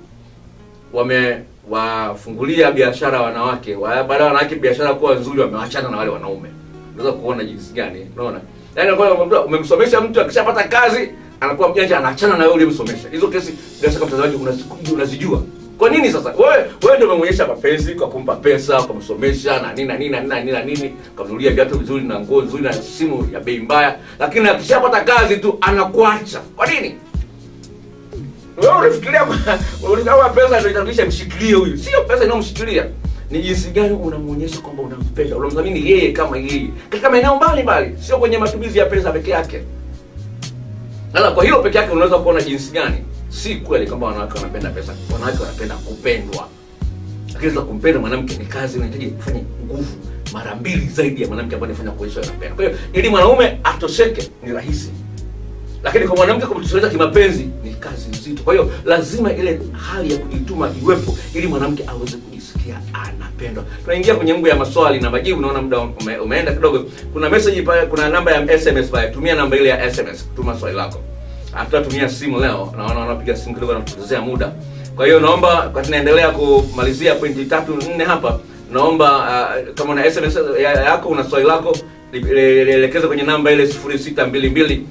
S1: wamewafungulia biashara wanawake wa- baada ya wanawake biashara kuwa nzuri wamewachana na wale wanaume. Unaweza kuona jinsi gani unaona? Yaani kwa umemsomesha mtu akishapata kazi anakuwa mjanja anaachana na wewe uliyemsomesha hizo kesi bila shaka mtazamaji unazijua. Kwa nini sasa? Wewe wewe ndio umemwonyesha mapenzi kwa kumpa pesa kumsomesha na nini na nini na nini na nini. Na nini ukamnunulia viatu vizuri na nguo nzuri na simu ya bei mbaya. Lakini akishapata kazi tu anakuacha. Kwa nini? Wewe unafikiria kwa- kwamba pesa ndio itarudisha mshikilie huyu. Sio pesa inayomshikilia. Ni jinsi gani unamwonyesha kwamba unampenda? Unamdhamini yeye kama yeye. Katika maeneo mbalimbali. Sio kwenye matumizi ya pesa peke yake sasa kwa hilo peke yake unaweza kuona jinsi gani. Si kweli kwamba wanawake wanapenda pesa. Wanawake wanapenda kupendwa. Lakini za kumpenda mwanamke ni kazi unahitaji kufanya nguvu mara mbili zaidi ya mwanamke ambaye anafanya kuonyesha anapenda. Kwa hiyo ili mwanaume atosheke ni rahisi. Lakini kwa mwanamke kumtosheleza kimapenzi ni kazi nzito. Kwa hiyo lazima ile hali ya kujituma iwepo ili mwanamke aweze kujisikia anapendwa. Tunaingia kwenye mbu ya maswali na majibu naona muda ume, umeenda kidogo. Kuna message pale kuna namba ya sms pale. Tumia namba ile ya sms tuma swali lako. Hatutatumia simu leo naona wanapiga simu kidogo natupotezea muda. Kwa hiyo naomba kwa tunaendelea kumalizia pointi tatu nne hapa naomba uh, kama una sms yako una swali lako li- li- kwenye namba ile sifuri sita mbili mbili.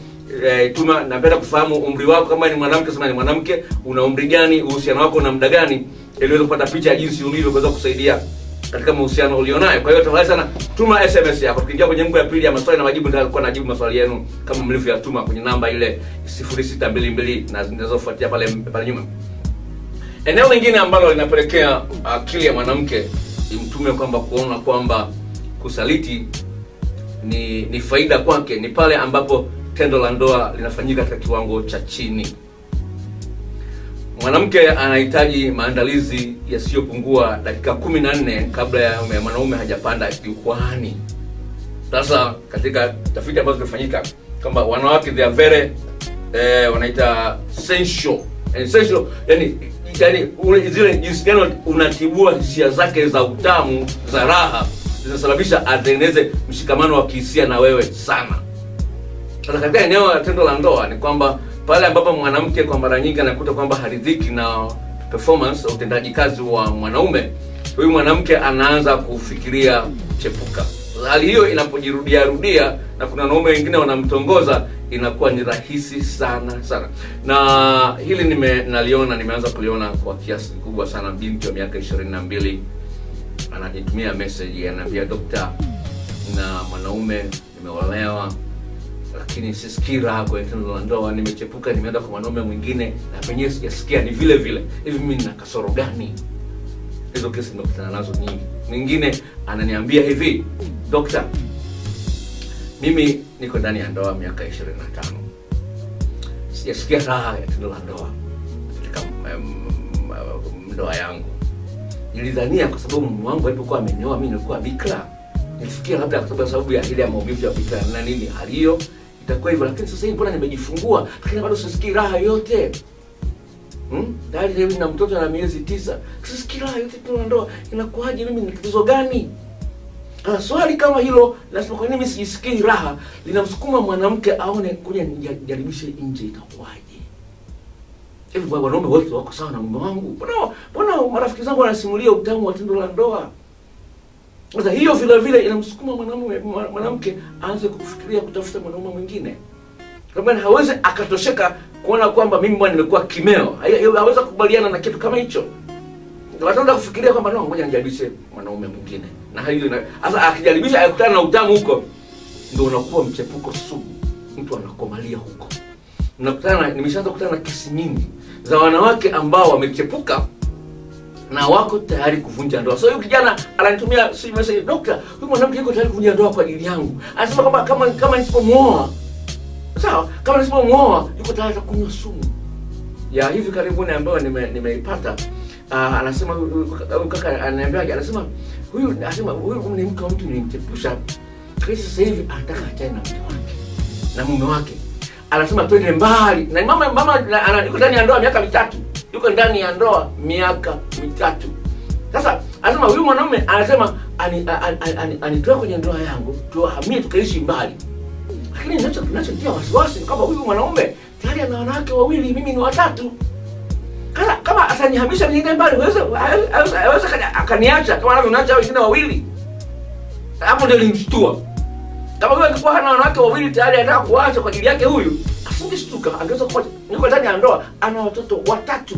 S1: Eh, tuma napenda kufahamu umri wako kama ni mwanamke sema ni mwanamke una umri gani uhusiano wako una muda gani ili uweze kupata picha ya jinsi ulivyo kuweza kusaidia katika mahusiano ulionayo. Kwa hiyo tafadhali sana tuma sms yako tukiingia kwenye nguvu ya pili ya maswali na majibu nitakuwa najibu maswali yenu kama mlivyoyatuma kwenye namba ile 0622 na zinazofuatia pale pale nyuma. Eneo lingine ambalo linapelekea akili ya mwanamke imtume kwamba kuona kwamba kusaliti ni ni faida kwake ni pale ambapo tendo la ndoa linafanyika katika kiwango cha chini mwanamke anahitaji maandalizi yasiyopungua dakika kumi na nne kabla ya mwanaume hajapanda jukwani. Sasa katika tafiti ambazo zimefanyika kwamba wanawake they are very eh, wanaita sensual. Sensual yani yani zile jinsi gani unatibua hisia zake za utamu za raha zinasababisha atengeneze mshikamano wa kihisia na wewe sana. Sasa katika eneo la tendo la ndoa ni kwamba pale ambapo mwanamke kwa mara nyingi anakuta kwamba haridhiki na performance utendaji kazi wa mwanaume huyu mwanamke anaanza kufikiria chepuka. Hali hiyo inapojirudia rudia na kuna wanaume wengine wanamtongoza inakuwa ni rahisi sana sana. Na hili nime naliona nimeanza kuliona kwa kiasi kikubwa sana. Binti wa miaka ishirini na mbili ananitumia message anaambia dokta na mwanaume nimeolewa lakini sisikii raha kwenye tendo la ndoa nimechepuka nimeenda kwa mwanaume mwingine na penyewe sijasikia ni vile vile. Hivi mimi nina kasoro gani? Hizo kesi nimekutana nazo nyingi. Mwingine ananiambia hivi dokta mimi niko ndani ya ndoa miaka ishirini na tano. Sijasikia raha ya tendo la ndoa katika ndoa yangu. Nilidhania kwa sababu mume wangu alipokuwa amenioa mi nilikuwa bikra. Nilifikia labda kwa sababu ya ile ya maumivu ya bikra na nini hali hiyo itakuwa hivyo lakini sasa hivi mbona nimejifungua? Lakini bado sisikii raha yote. Hmm? tayari hivi na mtoto na miezi tisa. Sisikii raha yote tuna ndoa. Inakuwaje mimi? Ni tatizo gani? Ah, swali kama hilo lazima, kwa nini sijisikii raha? Linamsukuma mwanamke aone kuja nijaribishe nje itakuwaje? Hivi wanaume wote wako sawa na mume wangu? Mbona mbona marafiki zangu wanasimulia utamu wa tendo la ndoa sasa hiyo vile vile inamsukuma mwanamume mwanamke aanze kufikiria kutafuta mwanaume mwingine. Kama hawezi akatosheka kuona kwamba mimi bwana nimekuwa kimeo. Hawezi kukubaliana na kitu kama hicho. Wataanza kufikiria kwamba no ngoja nijaribishe mwanaume mwingine. Na hiyo sasa akijaribisha akutana na utamu huko ndio unakuwa mchepuko sugu. Mtu anakomalia huko. Nakutana nimeshaanza kukutana na kesi nyingi za wanawake ambao wamechepuka na wako tayari kuvunja ndoa. So huyu kijana ananitumia si message, dokta, huyu mwanamke yuko tayari kuvunja ndoa kwa ajili yangu. Anasema kwamba kama kama nisipomuoa sawa, kama nisipomuoa yuko tayari kunywa sumu. Ya hivi karibuni ambayo nime- nimeipata uh, anasema huyu kaka ananiambiaje, anasema huyu anasema huyu ni mke wa mtu nilimchepusha, lakini sasa hivi anataka achane na mke wake na mume wake anasema twende mbali na mama mama yuko ndani ya ndoa miaka mitatu yuko ndani ya ndoa miaka mitatu. Sasa anasema huyu mwanaume anasema anitoa ani, ani, ani, kwenye ndoa yangu tuhamie tukaishi mbali. Lakini nachotia wasiwasi kwamba huyu mwanaume tayari ana wanawake wawili mimi ni watatu. Kama kama atanihamisha niende mbali aweza aweza- aweza akani- akaniacha kama anavyoniacha hao wengine wawili. Hapo ndio linishtua kama huyu angekuwa hana wanawake wawili tayari anataka kuacha kwa ajili yake huyu asingeshtuka angeweza kuwa niko ndani ya ndoa ana watoto watatu.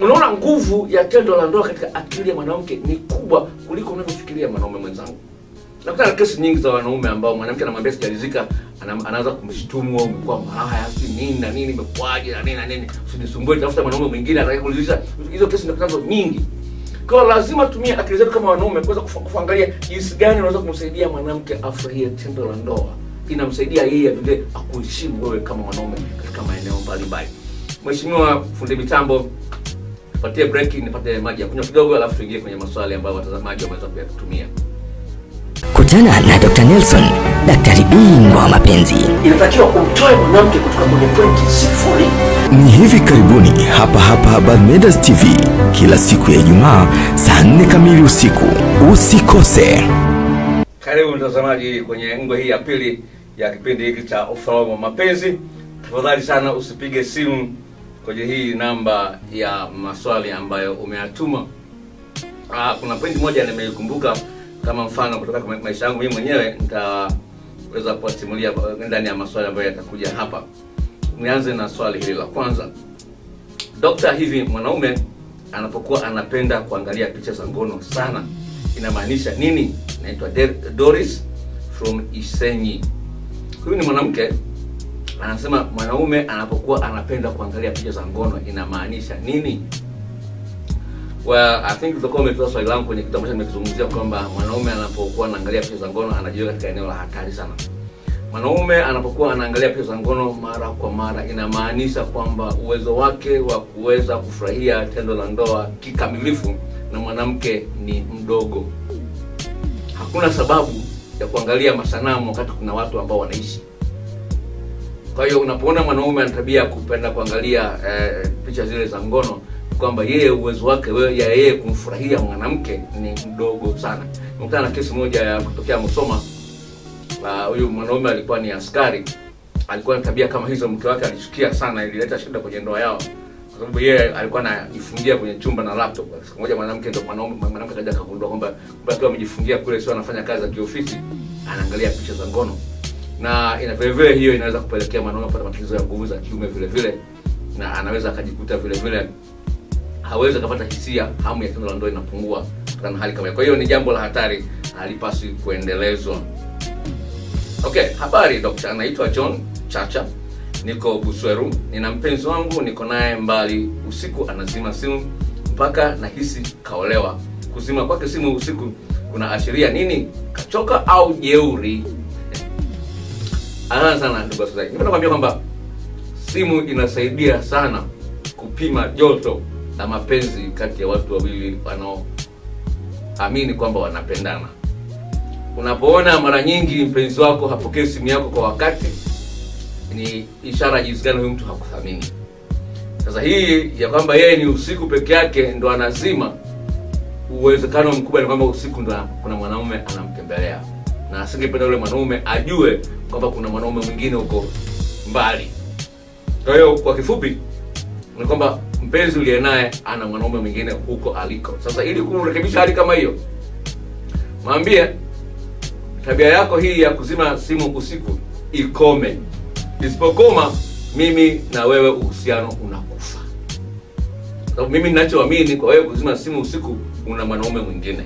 S1: Unaona nguvu ya tendo la ndoa katika akili ya mwanamke ni kubwa kuliko unavyofikiria mwanaume mwenzangu. Nakutana na kesi nyingi za wanaume ambao mwanamke anamwambia sijalizika ana- anaanza kumshtumu "Wewe umekuwa malaya si nini na nini imekuwaje na nini na nini usinisumbue tafuta mwanaume mwingine atakayekulizisha hizo kesi nakutana nyingi. Kwa lazima tumie akili zetu kama wanaume kuweza kuangalia jinsi gani unaweza kumsaidia mwanamke afurahie tendo la ndoa inamsaidia yeye vile akuheshimu wewe kama mwanaume katika maeneo mbalimbali mheshimiwa fundi mitambo tupatie break nipate maji ya kunywa kidogo alafu tuingie kwenye maswali ambayo watazamaji wameweza kuyatumia
S2: Kutana na Dr. Nelson, daktari bingwa wa mapenzi.
S3: inatakiwa umtoe mwanamke kutoka kwenye pointi sifuri
S4: Ni hivi karibuni hapa hapa Barmedas TV kila siku ya Ijumaa saa nne kamili usiku. Usikose.
S1: karibu mtazamaji kwenye ngwe hii ya pili ya kipindi hiki cha Ufalme wa mapenzi. Tafadhali sana usipige simu kwenye hii namba ya maswali ambayo umeyatuma. Ah, kuna pointi moja nimeikumbuka kama mfano kutoka maisha yangu mimi mwenyewe nitaweza kuwasimulia ndani ya maswali ambayo yatakuja hapa. Nianze na swali hili la kwanza. Dokta hivi mwanaume anapokuwa anapenda kuangalia picha za ngono sana inamaanisha nini? Naitwa doris from isenyi huyu ni mwanamke anasema mwanaume anapokuwa anapenda kuangalia picha za ngono inamaanisha nini? Well i think utakuwa umetoa swali langu kwenye kitu ambacho nimekizungumzia kwamba mwanaume anapokuwa anaangalia picha za ngono anajiweka katika eneo la hatari sana. Mwanaume anapokuwa anaangalia picha za ngono mara kwa mara inamaanisha kwamba uwezo wake wa kuweza kufurahia tendo la ndoa kikamilifu na mwanamke ni mdogo. Hakuna sababu ya kuangalia masanamu wakati kuna watu ambao wanaishi. Kwa hiyo unapoona mwanaume ana tabia ya kupenda kuangalia eh, picha zile za ngono kwamba yeye uwezo wake wewe ya yeye kumfurahia mwanamke ni mdogo sana. Nimekutana na kesi moja ya kutokea Musoma Ah, huyu uh, mwanaume alikuwa ni askari. Alikuwa na tabia kama hizo mke wake alichukia sana ilileta shida kwenye ndoa yao sababu yeye alikuwa anajifungia kwenye chumba na laptop. Siku moja mwanamke ndo mwanaume mwanamke kaja akagundua kwamba kumbe akiwa amejifungia kule sio anafanya kazi za kiofisi anaangalia picha za ngono. Na ina vile vile hiyo inaweza kupelekea mwanaume kupata matatizo ya nguvu za kiume vile vile na anaweza akajikuta vile vile hawezi akapata hisia hamu ya tendo la ndoa inapungua kutokana na hali kama hiyo. kwa hiyo ni jambo la hatari halipaswi kuendelezwa. Okay habari dokta anaitwa john chacha niko busweru nina mpenzi wangu niko naye mbali usiku anazima simu mpaka nahisi kaolewa kuzima kwake simu usiku kuna ashiria nini kachoka au jeuri Ana sana ndugu wasikilizaji. Nipenda kuambia kwamba simu inasaidia sana kupima joto la mapenzi kati ya watu wawili wanaoamini kwamba wanapendana. Unapoona mara nyingi mpenzi wako hapokei simu yako kwa wakati, ni ishara jinsi gani huyu mtu hakuthamini. Sasa hii ya kwamba yeye ni usiku peke yake ndo anazima, uwezekano mkubwa ni kwamba usiku ndo kuna mwanaume anamtembelea. Na asingependa yule mwanaume ajue kwamba kuna mwanaume mwingine huko mbali. Kwa hiyo kwa kifupi ni kwamba mpenzi uliye naye ana mwanaume mwingine huko aliko. Sasa ili kurekebisha hali kama hiyo mwambie tabia yako hii ya kuzima simu usiku ikome isipokoma mimi na wewe uhusiano unakufa. Sababu mimi ninachoamini kwa wewe kuzima simu usiku una mwanaume mwingine.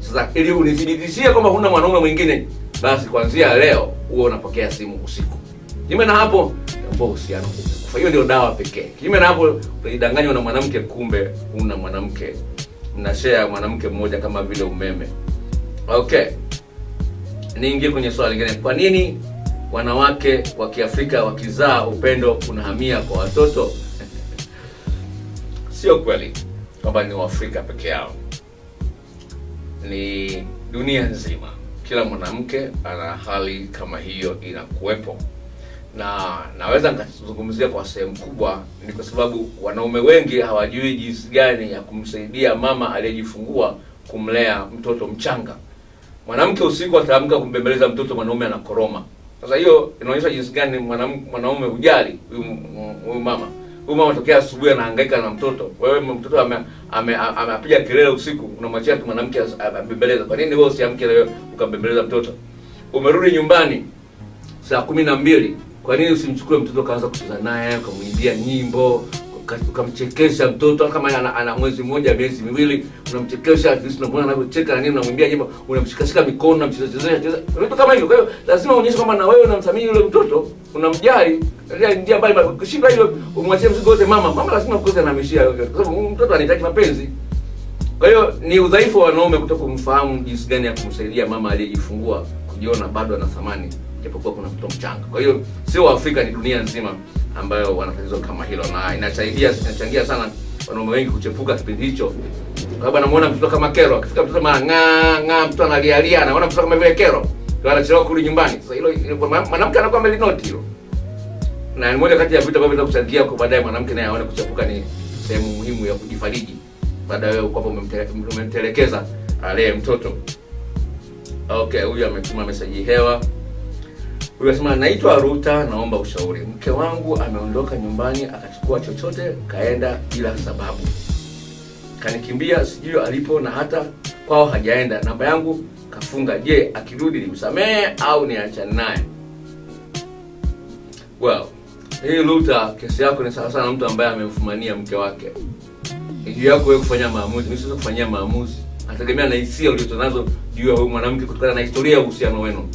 S1: Sasa ili unithibitishie kwamba huna mwanaume mwingine basi kuanzia leo huwe unapokea simu usiku. Kinyume na hapo ambao uhusiano umekufa hiyo ndio dawa pekee. Kinyume na hapo utajidanganywa na mwanamke kumbe una mwanamke. Mnashare mwanamke mmoja kama vile umeme. Okay. Niingie kwenye swali lingine. Kwa nini wanawake wa kiafrika wakizaa upendo unahamia kwa watoto. Sio kweli kwamba ni waafrika peke yao. Ni dunia nzima. Kila mwanamke ana hali kama hiyo inakuwepo. Na naweza nikazungumzia kwa sehemu kubwa ni kwa sababu wanaume wengi hawajui jinsi gani ya kumsaidia mama aliyejifungua kumlea mtoto mchanga. Mwanamke usiku ataamka kumbembeleza mtoto mwanaume anakoroma sasa hiyo inaonyesha jinsi gani mwanaume hujali huyu mama. Huyu mama tokea asubuhi anahangaika na mtoto. Wewe mtoto ame- ame- ame- kelele usiku unamwachia tu mwanamke abembeleza. Kwa nini wewe usiamke leo ukambembeleza mtoto? Umerudi nyumbani saa kumi na mbili. Kwa nini usimchukue mtoto ukaanza kucheza naye ukamwimbia nyimbo uka- ukamchekesha mtoto kama ana, ana mwezi mmoja miezi miwili unamchekesha at least unamwona anavyocheka na nini unamwimbia nyimbo unamshikashika mikono unamchezachezesha cheza vitu kama hivyo. Kwa hiyo lazima uonyeshe kwamba na wewe unamthamini yule mtoto unamjali ndio njia mbali ukishindwa hilo umwachie mzigo wote mama mama lazima kukosa anahamishia kwa sababu mtoto anahitaji mapenzi. Kwa hiyo ni udhaifu wa wanaume kuto kumfahamu jinsi gani ya kumsaidia mama aliyejifungua kujiona bado ana thamani japokuwa kuna mtoto mchanga. Kwa hiyo sio waafrika ni dunia nzima ambayo wana tatizo kama hilo. Na inasaidia inachangia sana wanaume wengi kuchepuka kipindi hicho. Sababu anamuona mtoto kama kero akifika mtoto mara ng'aa ng'aa mtoto analialia anaona mtoto kama vile kero. Ndio anachelewa kurudi nyumbani. Sasa hilo mwanamke anakuwa amelinoti hilo. Na ni moja kati ya vitu ambavyo vinaweza kwa baadaye mwanamke naye aone kuchepuka ni sehemu muhimu ya kujifariji. Baada ya wewe kwamba umemte- umemtelekeza alee mtoto. Okay huyu ametuma meseji hewa huyu naitwa ruta naomba ushauri. Mke wangu ameondoka nyumbani akachukua chochote kaenda bila sababu. Kanikimbia sijui alipo na hata kwao hajaenda. Namba yangu kafunga. Je akirudi nimsamehe au niachane naye? Well hii luta kesi yako ni sawa sana mtu ambaye amemfumania mke wake. Hiyo yako wewe kufanya maamuzi. Mimi kufanyia maamuzi. Nategemea na hisia ulizonazo juu ya huyu mwanamke kutokana na historia ya uhusiano wenu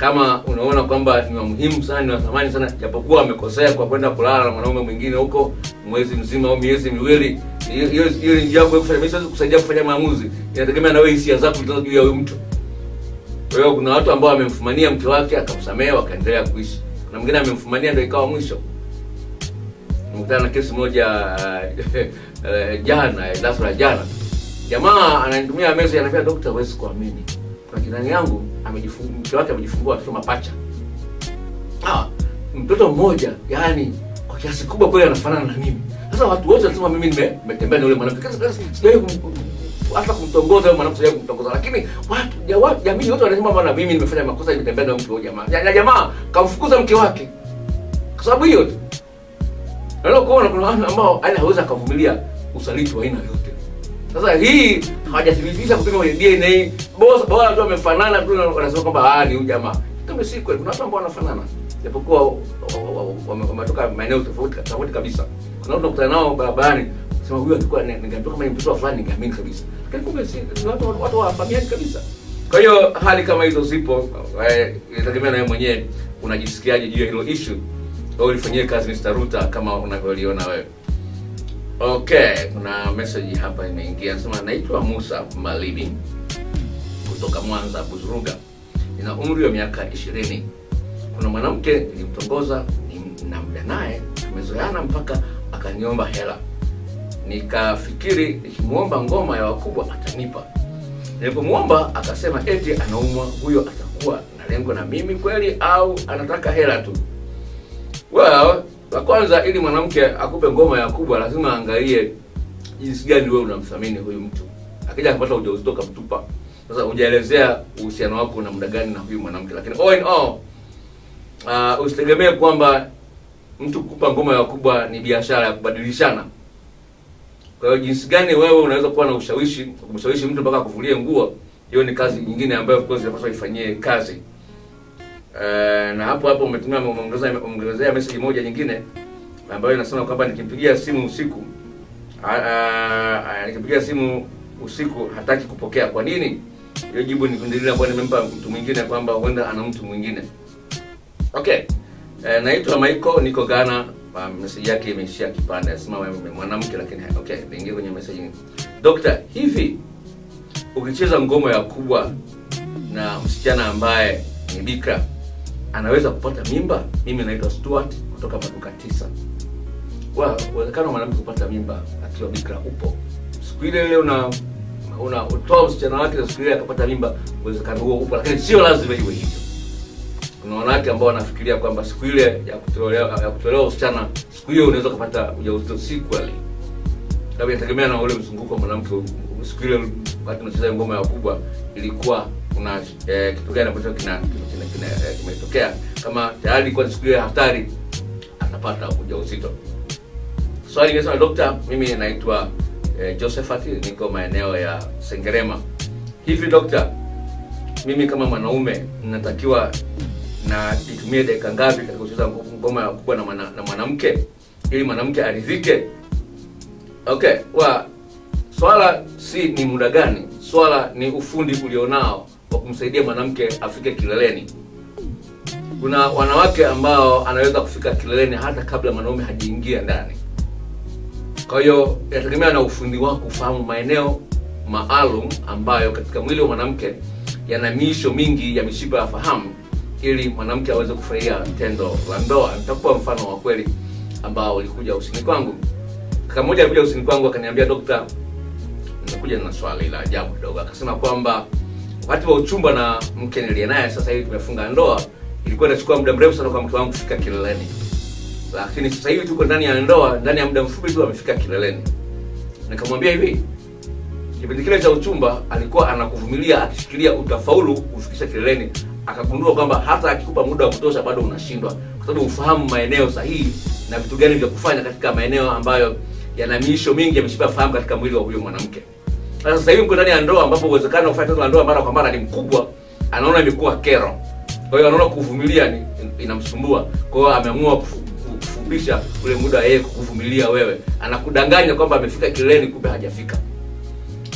S1: kama unaona kwamba ni wa muhimu sana ni wa thamani sana japokuwa amekosea kwa kwenda kulala na mwanaume mwingine huko mwezi mzima au miezi miwili hiyo ni njia yako kufanya siwezi kusaidia kufanya maamuzi inategemea na wewe hisia zako zinazo juu ya huyu mtu. Kwa hiyo kuna watu ambao wamemfumania mke wake akamsamehe wakaendelea kuishi. Kuna mwingine amemfumania ndio ikawa mwisho. Nimekutana na kesi moja uh, jana darasa la jana. Jamaa ananitumia message ananiambia dokta huwezi kuamini jirani yangu mke wake amejifungua watoto mapacha. Ah, mtoto mmoja yani kwa kiasi kubwa kweli anafanana na mimi. Sasa watu wote wanasema mimi nime- nimetembea na yule mwanamke. Sijawahi hata kumtongoza yule mwanamke sijawahi kumtongoza. Lakini watu ja- watu- jamii wote wanasema bwana mimi nimefanya makosa nimetembea na mke huyo jamaa. Na jamaa kamfukuza mke wake. Kwa sababu hiyo tu. Leo kuona kuna watu ambao yani hawezi akavumilia usaliti wa aina yote. Sasa hii hawajathibitisha kupima kwenye DNA, bora bora tu wamefanana tu na wanasema kwamba ah ni huyu jamaa. Kama si kweli, kuna watu ambao wanafanana. Japokuwa wa- wa- wa- wame- wametoka maeneo tofauti tofauti kabisa. Kuna watu nakutana nao barabarani, sema huyu alikuwa ni- ningeambiwa kama ni mtoto wa fulani ningeamini kabisa. Lakini kumbe si watu watu watu hawafahamiani kabisa. Kwa hiyo hali kama hizo zipo, eh, inategemea na wewe mwenyewe unajisikiaje juu ya hilo issue Wewe ulifanyia kazi Mr. Ruta kama unavyoliona wewe. Okay, kuna message hapa imeingia. Nasema naitwa Musa Malibi kutoka Mwanza Buzuruga. Nina umri wa miaka ishirini. Kuna mwanamke nilimtongoza, namda naye, tumezoeana mpaka akaniomba hela. Nikafikiri nikimwomba ngoma ya wakubwa atanipa. Nilipomwomba akasema eti anaumwa, huyo atakuwa na lengo na mimi kweli au anataka hela tu? Well, la kwanza ili mwanamke akupe ngoma ya kubwa lazima aangalie jinsi gani wewe unamthamini huyu mtu. Akija akapata ujauzito kamtupa. Sasa hujaelezea uhusiano wako na muda gani na huyu mwanamke, lakini all in all uh, usitegemee kwamba mtu kukupa ngoma ya kubwa ni biashara ya kubadilishana. Kwa hiyo jinsi gani wewe unaweza kuwa na ushawishi kumshawishi mtu mpaka akuvulie nguo, hiyo ni kazi nyingine ambayo of course inapaswa ifanyie kazi. Eh, na hapo hapo umetumia umeongezea umeongezea message moja nyingine ambayo inasema kwamba nikimpigia simu usiku uh, a- nikimpigia simu usiku hataki kupokea. Kwa nini? Hiyo jibu ni kundilia kwa nimempa mtu mwingine kwamba huenda ana mtu mwingine. Okay. Uh, naitwa Michael niko Ghana. Um, message yake imeishia kipande. Anasema mwanamke lakini okay, niingie kwenye message. Dr. hivi ukicheza ngoma ya kubwa na msichana ambaye ni bikra anaweza kupata mimba? Mimi naitwa Stuart kutoka maduka tisa. Well, uwezekano wa mwanamke kupata mimba akiwa bikra upo. Siku ile ile una una utoa msichana wake na siku ile akapata mimba, uwezekano huo upo, lakini sio lazima iwe hivyo. Kuna wanawake ambao wanafikiria kwamba siku ile ya kutolewa ya kutolewa usichana, siku hiyo unaweza kupata ujauzito. Si kweli. Sababu inategemea na ule mzunguko wa mwanamke. Siku ile wakati unacheza ngoma ya kubwa, ilikuwa kuna eh, kitu gani ambacho kina kina- kina- eh, kimetokea. Kama tayari ilikuwa siku ya hatari, atapata ujauzito. Swali linasema dokta, mimi naitwa eh, Josephat, niko maeneo ya Sengerema. Hivi dokta, mimi kama mwanaume natakiwa na nitumie dakika ngapi katika kucheza ngoma kubwa na mwana- na mwanamke ili mwanamke aridhike? Okay, wa swala si ni muda gani, swala ni ufundi ulionao wa kumsaidia mwanamke afike kileleni. Kuna wanawake ambao anaweza kufika kileleni hata kabla mwanaume hajaingia ndani. Kwa hiyo inategemea na ufundi wako kufahamu maeneo maalum ambayo katika mwili wa mwanamke yana miisho mingi ya mishipa ya fahamu ili mwanamke aweze kufurahia tendo la ndoa. Nitakupa mfano wa kweli ambao ulikuja usini kwangu. Kaka mmoja alikuja usini kwangu akaniambia, dokta, nimekuja na swali la ajabu kidogo. Akasema kwamba wakati wa uchumba na mke niliye naye sasa hivi tumefunga ndoa, ilikuwa inachukua muda mrefu sana kwa mke wangu kufika kileleni, lakini sasa hivi tuko ndani ya ndoa, ndani ya muda mfupi tu amefika kileleni. Nikamwambia hivi, kipindi kile cha uchumba alikuwa anakuvumilia akishikilia utafaulu kufikisha kileleni, akagundua kwamba hata akikupa muda wa kutosha bado unashindwa, kwa sababu ufahamu maeneo sahihi na vitu gani vya kufanya katika maeneo ambayo yana miisho mingi yameshipa fahamu katika mwili wa huyo mwanamke. Sasa hivi mko ndani ya ndoa ambapo uwezekano wa kufanya tendo la ndoa mara kwa mara ni mkubwa, anaona imekuwa kero. Kwa hiyo anaona kuvumilia ni inamsumbua. Kwa hiyo ameamua kufu- kufupisha ule muda yeye kukuvumilia wewe. Anakudanganya kwamba amefika kileleni, kumbe hajafika.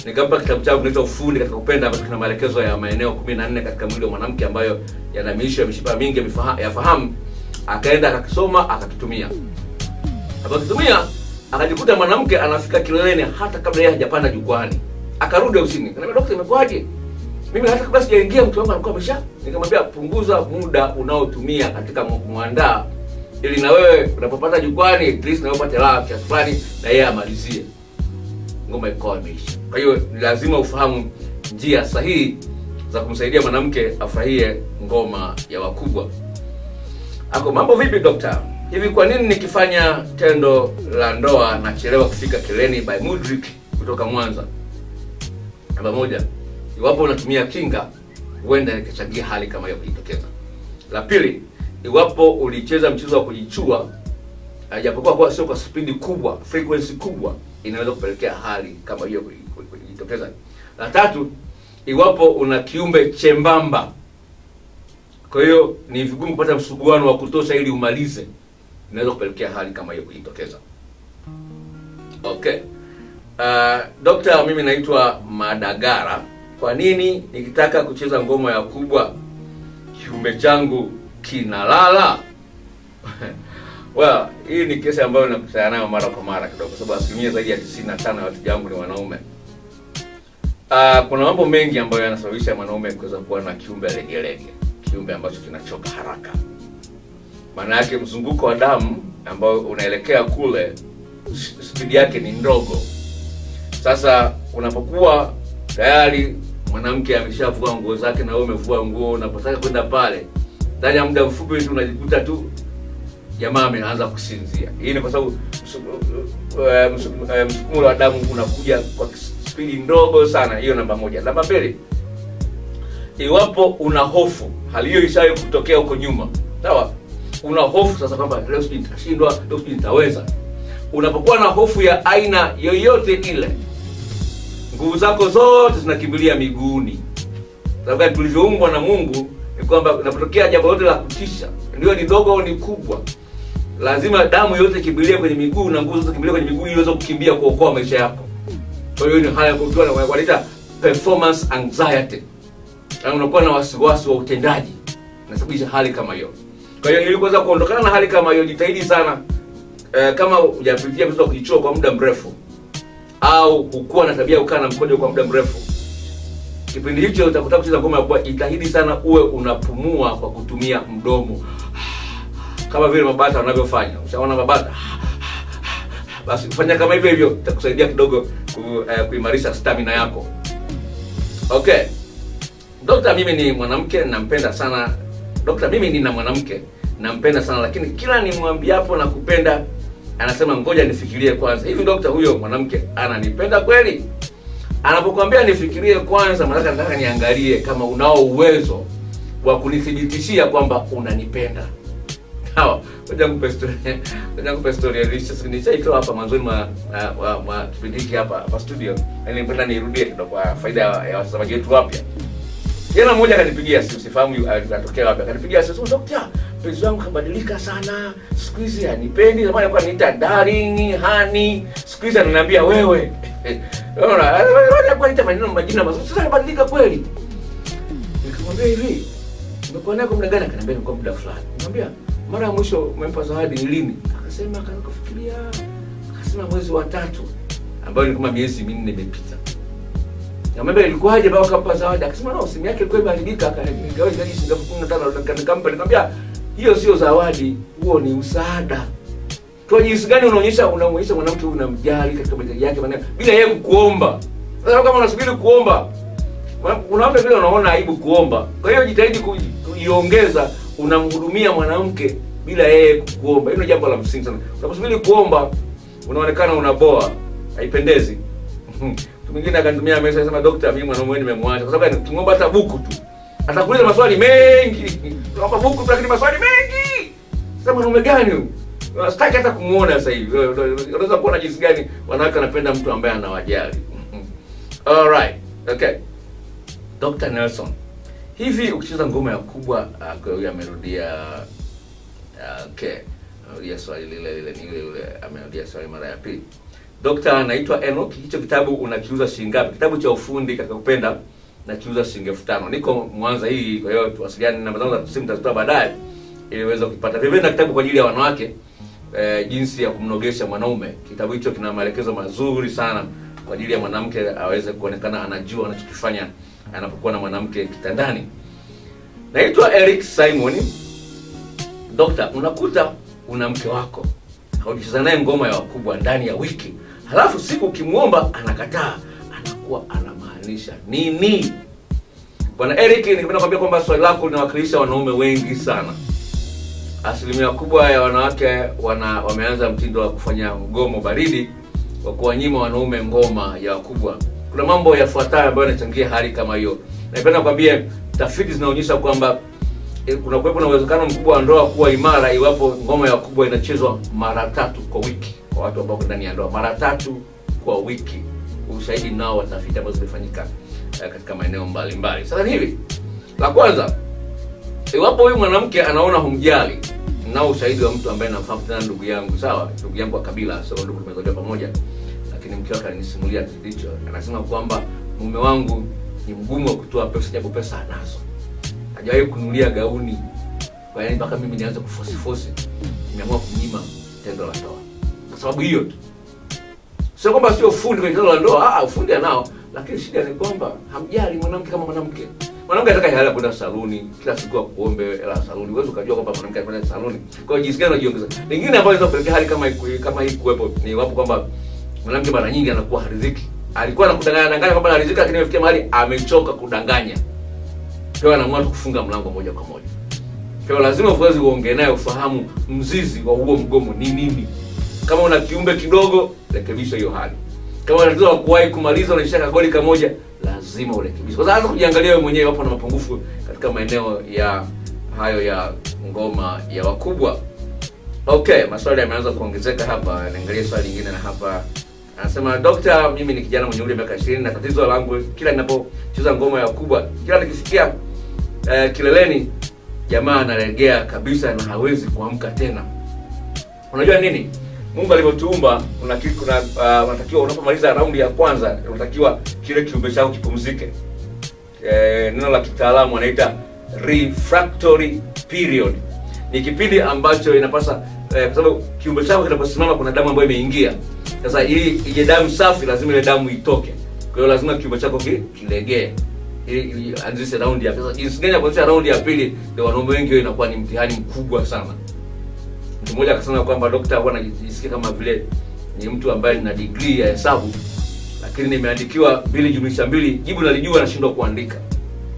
S1: Nikampa kitabu changu kinaitwa Ufundi katika Kupenda ambacho kina maelekezo ya maeneo 14 katika mwili wa mwanamke ambayo yana miisho ya mishipa mingi ya fahamu. Akaenda akakisoma akakitumia. Akakitumia akajikuta mwanamke anafika kileleni hata kabla yeye hajapanda jukwani. Akarudi ofisini. Akaniambia daktari, imekuwaje? Mimi hata kabla sijaingia mtu wangu alikuwa amesha. Nikamwambia punguza muda unaotumia katika kumwandaa ili na wewe unapopata jukwani at least na wewe upate raha kiasi fulani na yeye amalizie. Ngoma ikawa imeisha. Kwa hiyo ni lazima ufahamu njia sahihi za kumsaidia mwanamke afurahie ngoma ya wakubwa. Ako mambo vipi dokta? Hivi kwa nini nikifanya tendo la ndoa nachelewa kufika kileni by Mudrik kutoka Mwanza? Namba moja, iwapo unatumia kinga huenda ikachangia hali kama hiyo kujitokeza. La pili, iwapo ulicheza mchezo wa kujichua uh, japokuwa kwa sio kwa spidi kubwa, frequency kubwa, inaweza kupelekea hali kama hiyo kuji- kuji- kujitokeza. La tatu, iwapo una kiumbe chembamba kwa hiyo ni vigumu kupata msuguano wa kutosha ili umalize, inaweza kupelekea hali kama hiyo kujitokeza. Okay. Uh, dokta, mimi naitwa Madagara. Kwa nini nikitaka kucheza ngoma ya kubwa kiumbe changu kinalala? well, hii ni kesi ambayo nakutana nayo mara kwa mara kidogo, kwa sababu asilimia zaidi ya 95 ya wateja wangu ni wanaume. Uh, kuna mambo mengi ambayo yanasababisha mwanaume kuweza kuwa na kiumbe legelege, kiumbe ambacho kinachoka haraka. Maana yake mzunguko wa damu ambao unaelekea kule, spidi yake ni ndogo. Sasa unapokuwa tayari mwanamke ameshavua nguo zake na wewe umevua nguo, unapotaka kwenda pale, ndani ya muda mfupi tu unajikuta tu jamaa ameanza kusinzia. Hii ni kwa sababu eh, eh, msukumo wa damu unakuja kwa spidi ndogo sana. Hiyo namba moja. Namba mbili, iwapo una hofu, hali hiyo ishawahi kutokea huko nyuma, sawa? Una hofu sasa kwamba leo sijui nitashindwa, leo sijui nitaweza. Unapokuwa na hofu ya aina yoyote ile, nguvu zako zote zinakimbilia miguuni. Sababu tulivyoumbwa na Mungu ni kwamba inapotokea jambo lote la kutisha, ndio ni dogo au ni kubwa, lazima damu yote ikimbilie kwenye miguu na nguvu zote kimbilie kwenye miguu ili uweze kukimbia kuokoa maisha yako. Kwa hiyo ni hali ya kukiwa na wanaita performance anxiety, na unakuwa na wasiwasi wa utendaji, inasababisha hali kama hiyo. Kwa hiyo ili kuweza kuondokana na hali kama hiyo, jitahidi sana eh, kama hujapitia wa kujichua kwa muda mrefu au hukuwa na tabia ukaa na mkojo kwa muda mrefu, kipindi hicho utakuta kucheza ngoma ya kuwa, jitahidi sana uwe unapumua kwa kutumia mdomo kama vile mabata wanavyofanya. Ushaona mabata? Basi fanya kama hivyo hivyo, itakusaidia kidogo ku, eh, kuimarisha stamina yako. Okay. Dokta, mimi ni mwanamke nampenda sana. Dokta, mimi nina mwanamke nampenda sana, lakini kila nimwambiapo na kupenda anasema ngoja nifikirie kwanza. Hivi dokta, huyo mwanamke ananipenda kweli? Anapokuambia nifikirie kwanza, maana nataka niangalie kama unao uwezo wa kunithibitishia kwamba unanipenda. Sawa, ngoja nikupe story, ngoja nikupe story ya Richard. Nishaitoa hapa mwanzoni mwa mwa- ma kipindi hiki hapa hapa studio, na nilipenda nirudie kidogo kwa faida ya watazamaji wetu wapya. Jana mmoja akanipigia simu, sifahamu atokea wapi. Akanipigia simu, "Sema, "Dokta, mpenzi wangu kabadilika sana. Siku hizi hanipendi, zamani alikuwa ananiita darling, hani Siku hizi ananiambia wewe." Unaona, alikuwa ananiita maneno majina mazuri. Sasa kabadilika kweli. Nikamwambia hivi, umekuwa naye kwa muda gani? Akaniambia nimekuwa muda fulani. Nikamwambia mara ya mwisho umempa zawadi ni lini? Akasema akaanza kufikiria, akasema mwezi wa tatu, ambayo ni kama miezi minne imepita. Nikamwambia ilikuwaje baba kampa zawadi? Akasema no, simu yake ilikuwa imeharibika, akanigawa shilingi elfu kumi na nikampa. Nikamwambia hiyo sio zawadi, huo ni msaada. Kwa jinsi gani unaonyesha unaonyesha mwanamke unamjali katika mahitaji yake maneno bila yeye kukuomba. Sasa kama unasubiri kuomba, kuna vile unaona aibu kuomba. Kwa hiyo jitahidi ku- kuiongeza, unamhudumia mwanamke bila yeye kukuomba. Hilo jambo la msingi sana. Unaposubiri kuomba, unaonekana unaboa, haipendezi. Mtu mwingine akanitumia message akasema, "Dokta, mimi mwanaume nimemwacha." Kwa sababu tukimwomba hata buku tu. Atakuuliza maswali mengi. Tu lakini maswali mengi. Sasa mwanaume gani huyu? Sitaki hata kumuona sasa hivi. Unaweza kuona jinsi gani wanawake wanapenda mtu ambaye anawajali. All right. Okay. Dr. Nelson. Hivi ukicheza ngoma ya kubwa uh, amerudia uh, okay. Amerudia swali lile lile ni yule yule amerudia swali mara ya pili. Dr. anaitwa Enoch. Hicho kitabu unakiuza shilingi ngapi? Kitabu cha ufundi kakakupenda kupenda nakiuza shilingi elfu tano. Niko Mwanza hii, kwa hiyo tuwasiliane, namba zangu za simu tazitoa baadaye ili uweze kupata. Vile na kitabu kwa ajili ya wanawake eh, jinsi ya kumnogesha mwanaume. Kitabu hicho kina maelekezo mazuri sana kwa ajili ya mwanamke aweze kuonekana anajua anachokifanya anapokuwa na mwanamke kitandani. Naitwa Eric Simon. Dokta, unakuta una mke wako haujicheza naye ngoma ya wakubwa ndani ya wiki, halafu siku ukimwomba anakataa, anakuwa anamaanisha nini? Bwana Eric, ningependa kuambia kwamba swali lako linawakilisha wanaume wengi sana. Asilimia kubwa ya wanawake wana wameanza mtindo wa kufanya mgomo baridi wa kuwanyima wanaume ngoma ya wakubwa. Kuna mambo yafuatayo ambayo yanachangia hali kama hiyo. Napenda kuambia tafiti zinaonyesha kwamba e, kuna kuwepo na uwezekano mkubwa wa ndoa kuwa imara iwapo ngoma ya wakubwa inachezwa mara tatu kwa wiki kwa watu ambao ndani ya ndoa, mara tatu kwa wiki. Ushahidi nao wa tafiti ambazo zimefanyika uh, katika maeneo mbalimbali. Sasa hivi, la kwanza iwapo huyu mwanamke anaona humjali nao ushahidi wa mtu ambaye namfahamu tena ndugu yangu sawa? Ndugu yangu wa kabila sio ndugu tumezaliwa pamoja lakini mke wake alinisimulia kitu hicho anasema kwamba mume wangu ni mgumu wa kutoa pesa japo pesa anazo. Hajawahi kununulia gauni. Kwa hiyo mpaka mimi nianze kufosifosi nimeamua kumnyima tendo la ndoa. Kwa sababu hiyo tu sio kwamba sio fundi kwenye tendo la ndoa. Ah fundi anao. Lakini shida ni kwamba hamjali mwanamke kama mwanamke. Mwanamke anataka hela kwenda saluni kila siku akuombe hela saluni. Uweze ukajua kwamba mwanamke anakwenda saluni. Kwa hiyo jinsi gani unajiongeza? Lingine ambayo inaweza kupelekea hali kama hii- kama hii kuwepo ni wapo kwamba mwanamke mara nyingi anakuwa haridhiki. Alikuwa anakudanganya danganya kwamba anaridhika lakini imefikia mahali amechoka kudanganya. Kwa hiyo anaamua kufunga mlango moja kwa moja. Kwa lazima uweze uongee naye ufahamu mzizi wa huo mgomo ni nini kama una kiumbe kidogo rekebisha hiyo hali. Kama unatatizo la kuwahi kumaliza unaishia kagoli kamoja lazima urekebishe. Kwa sababu kujiangalia wewe mwenyewe wapo na mapungufu katika maeneo ya hayo ya ngoma ya wakubwa. Okay maswali yameanza kuongezeka hapa. Niangalie swali lingine na hapa. Anasema dokta mimi ni kijana mwenye umri miaka ishirini na tatizo langu kila ninapocheza ngoma ya wakubwa kila nikifikia eh, kileleni jamaa analegea kabisa na hawezi kuamka tena. Unajua nini mungu alivyotuumba kuna kuna uh, unatakiwa unapomaliza raundi ya kwanza unatakiwa kile kiumbe chako kipumzike. Eh, neno la kitaalamu wanaita refractory period. Ni kipindi ambacho inapasa eh, kwa sababu kiumbe chako kinaposimama kuna damu ambayo imeingia. Sasa ili ije damu safi lazima ile damu itoke. Kwa hiyo lazima kiumbe chako ki- kilegee. Ili anzishe raundi ya sasa jinsi gani ya kuanzisha raundi ya pili ndio wanaume wengi wao inakuwa ni mtihani mkubwa sana mtu mmoja akasema kwamba dokta huwa najisikia kama vile ni mtu ambaye nina degree ya hesabu lakini nimeandikiwa mbili jumlisha mbili jibu nalijua nashindwa kuandika.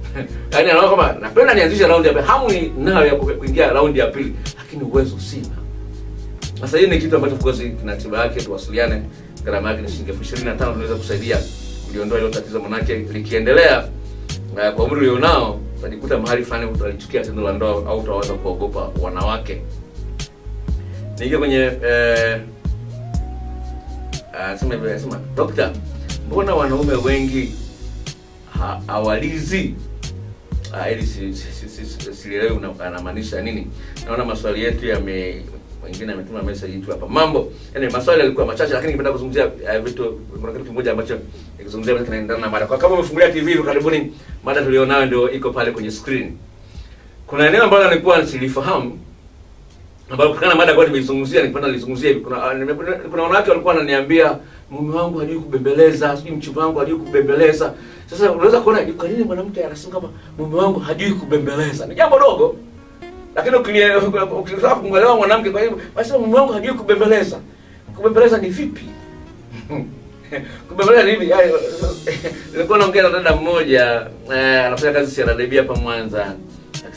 S1: Yaani anaona kama napenda nianzishe raundi ya pili. Hamu ni nayo ya kuingia raundi ya pili lakini uwezo sina. Sasa hii ni kitu ambacho of kina tiba yake tuwasiliane gharama yake ni shilingi elfu ishirini na tano tunaweza kusaidia kuliondoa hilo tatizo manake likiendelea uh, kwa umri ulionao utajikuta mahali fulani utalichukia tendo la ndoa au utaweza kuogopa wanawake niingia kwenye eh, ah, sema hivi anasema dokta mbona wanaume wengi ha- hawalizi? Ah, ili silielewi si- anamaanisha nini? Naona maswali yetu yame wengine ametuma message tu hapa. Mambo yani maswali yalikuwa machache lakini ningependa kuzungumzia uh, vitu kuna kitu kimoja ambacho nikizungumzia basi kinaendana na mada. Kwa kama umefungulia tv hivi karibuni mada tulionayo ndio iko pale kwenye screen. Kuna eneo ambalo nilikuwa silifahamu ambayo kutokana na mada kwa nimeizungumzia nilipenda nilizungumzia hivi kuna nime- kuna wanawake walikuwa wananiambia mume wangu hajui kubembeleza sijui mchumba wangu hajui kubembeleza. Sasa unaweza kuona kwa nini mwanamke anasema kama mume wangu hajui kubembeleza? Ni jambo dogo. Lakini ukitaka kumwelewa mwanamke kwa hivyo basi mume wangu hajui kubembeleza. Kubembeleza ni vipi? Kubembeleza ni hivi yaani, nilikuwa naongea na dada mmoja eh, anafanya kazi CRDB hapa Mwanza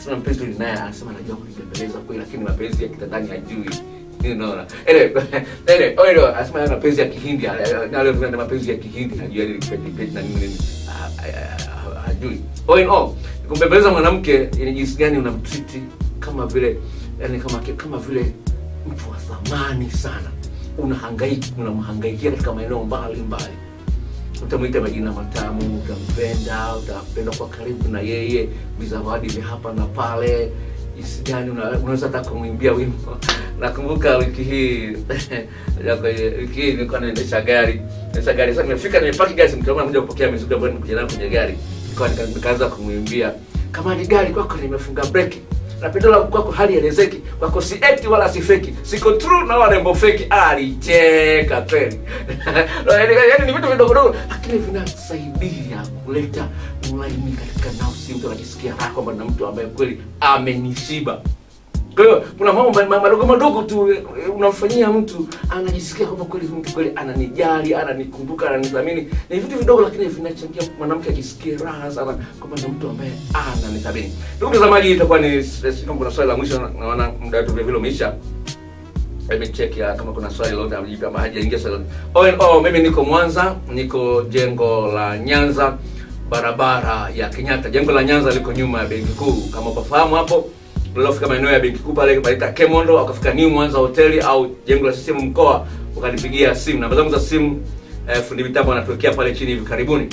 S1: akisema mpenzi yule naye anasema anajua kunibembeleza kweli lakini mapenzi ya kitandani hajui. Unaona? Ele ele oilo anasema ana mapenzi ya kihindi nalo na mapenzi ya kihindi hajui ile kipenzi na nini Ah, ah, ah, hajui. All in all kumbembeleza mwanamke ni jinsi gani unamtreat kama vile yani kama kama vile mtu wa thamani sana. Unahangaika unamhangaikia katika maeneo mbali mbali utamwita majina matamu utampenda utapenda kwa karibu na yeye. Vizawadi vya hapa na pale. Jinsi gani una- unaweza hata kumwimbia wimbo. Nakumbuka wiki hii wiki hii nilikuwa naendesha gari. Naendesha gari sasa nimefika nimepaki gari mkiona kuja kupokea mizigo ambayo nimekuja nayo kwenye gari. Nikaanza kumwimbia. Kama ni gari kwako nimefunga breki na pendela kwako hali elezeki kwako si eti wala si feki siko true na warembo feki alicheka kweli yaani yani ni vitu vidogo dogo. Lakini vinasaidia kuleta ulaini katika nafsi mtu anajisikia raha kwamba na mtu ambaye kweli amenishiba kwa hiyo kuna mambo ma- ma- madogo madogo tu eh, unamfanyia mtu anajisikia kwamba kweli mtu kweli ananijali ananikumbuka ananithamini ni vitu vidogo lakini vinachangia mwanamke ajisikie raha sana kwamba ni mtu ambaye ananithamini ndugu mtazamaji itakuwa ni sio kuna swali la mwisho na- naona muda wetu vile vile umeisha me check ya kama kuna swali lolote amjibu ama hajaingia swali. Oh, in mimi niko Mwanza, niko jengo la Nyanza, barabara ya Kenyatta. Jengo la Nyanza liko nyuma ya benki kuu. Kama upafahamu hapo, unafika maeneo ya benki kuu pale panaita Kemondo, ukafika New Mwanza hoteli au jengo la CCM mkoa, ukanipigia simu. Namba zangu za simu eh, fundi mitambo anatuwekea pale chini hivi karibuni.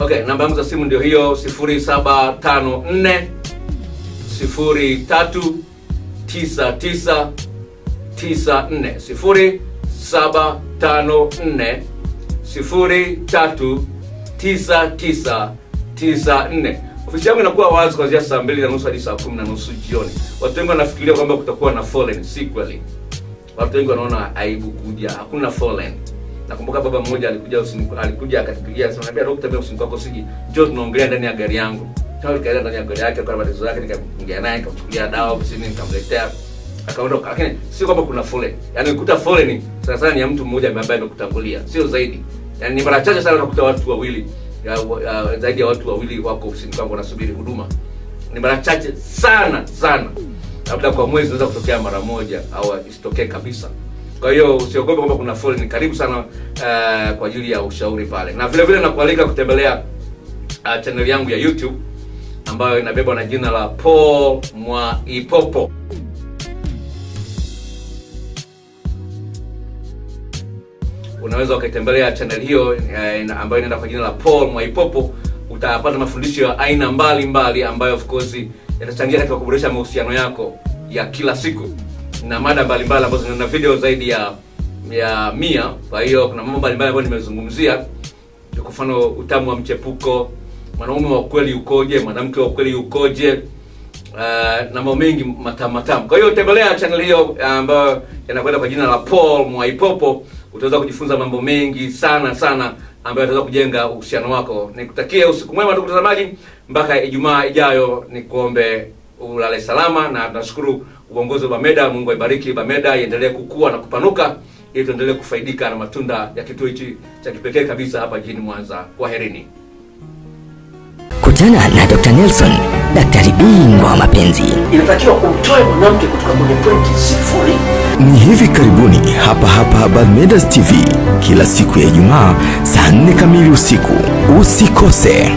S1: Okay, namba yangu za simu ndio hiyo 0754 03 99 tisa nne sifuri saba tano nne sifuri tatu tisa tisa tisa nne ofisi yangu inakuwa wazi kuanzia saa mbili na nusu hadi saa kumi na nusu jioni. Watu wengi wanafikiria kwamba kutakuwa na foleni si kweli watu wengi wanaona aibu kuja. Hakuna foleni nakumbuka baba mmoja alikuja usiku, alikuja akatupigia akasema niambia dokta mimi usiku wako siji. Njoo tunaongelea ndani ya gari yangu. Sawa, nikaenda ndani ya gari yake kwa matatizo yake nikaongea naye nikamchukulia dawa ofisini nikamletea. Akaondoka. Lakini sio kwamba kuna foleni yaani ukuta foleni sana sana ni ya mtu mmoja ambaye amekutangulia. Sio zaidi. Yaani ni mara chache sana unakuta watu wawili zaidi ya watu wawili wako ofisini kwangu wanasubiri huduma. Ni mara chache sana sana. Labda kwa mwezi naweza kutokea mara moja au isitokee kabisa. Kwa hiyo usiogope kwamba kuna foleni. Karibu sana uh, kwa ajili ya ushauri pale. Na vile vile nakualika kutembelea uh, channel yangu ya youtube ambayo inabebwa na jina la paul mwaipopo unaweza ukaitembelea channel hiyo eh, ambayo inaenda kwa jina la paul mwaipopo. Utapata mafundisho ya aina mbali mbali ambayo of course yatachangia katika kuboresha mahusiano yako ya kila siku na mada mbalimbali ambazo zina video zaidi ya ya mia. Kwa hiyo kuna mambo mbalimbali ambayo nimezungumzia. Kwa mfano utamu wa mchepuko mwanaume wa kweli ukoje mwanamke wa kweli ukoje uh, na mambo mengi matamu matamu. Kwa hiyo tembelea channel hiyo uh, ambayo yanakwenda kwa jina la paul mwaipopo utaweza kujifunza mambo mengi sana sana ambayo ataweza kujenga uhusiano wako. Nikutakie usiku mwema ndugu mtazamaji. Mpaka ijumaa ijayo nikuombe ulale salama na tunashukuru uongozi wa bameda. Mungu aibariki bameda iendelee kukua na kupanuka ili tuendelee kufaidika na matunda ya kituo hichi cha kipekee kabisa hapa jijini mwanza. Kwaherini
S2: Kutana na Dr. Nelson, daktari bingwa wa mapenzi.
S3: inatakiwa umtoe mwanamke kutoka kwenye pointi sifuri
S4: Ni hivi karibuni hapa hapa Barmedas TV kila siku ya Ijumaa saa 4 kamili usiku. Usikose.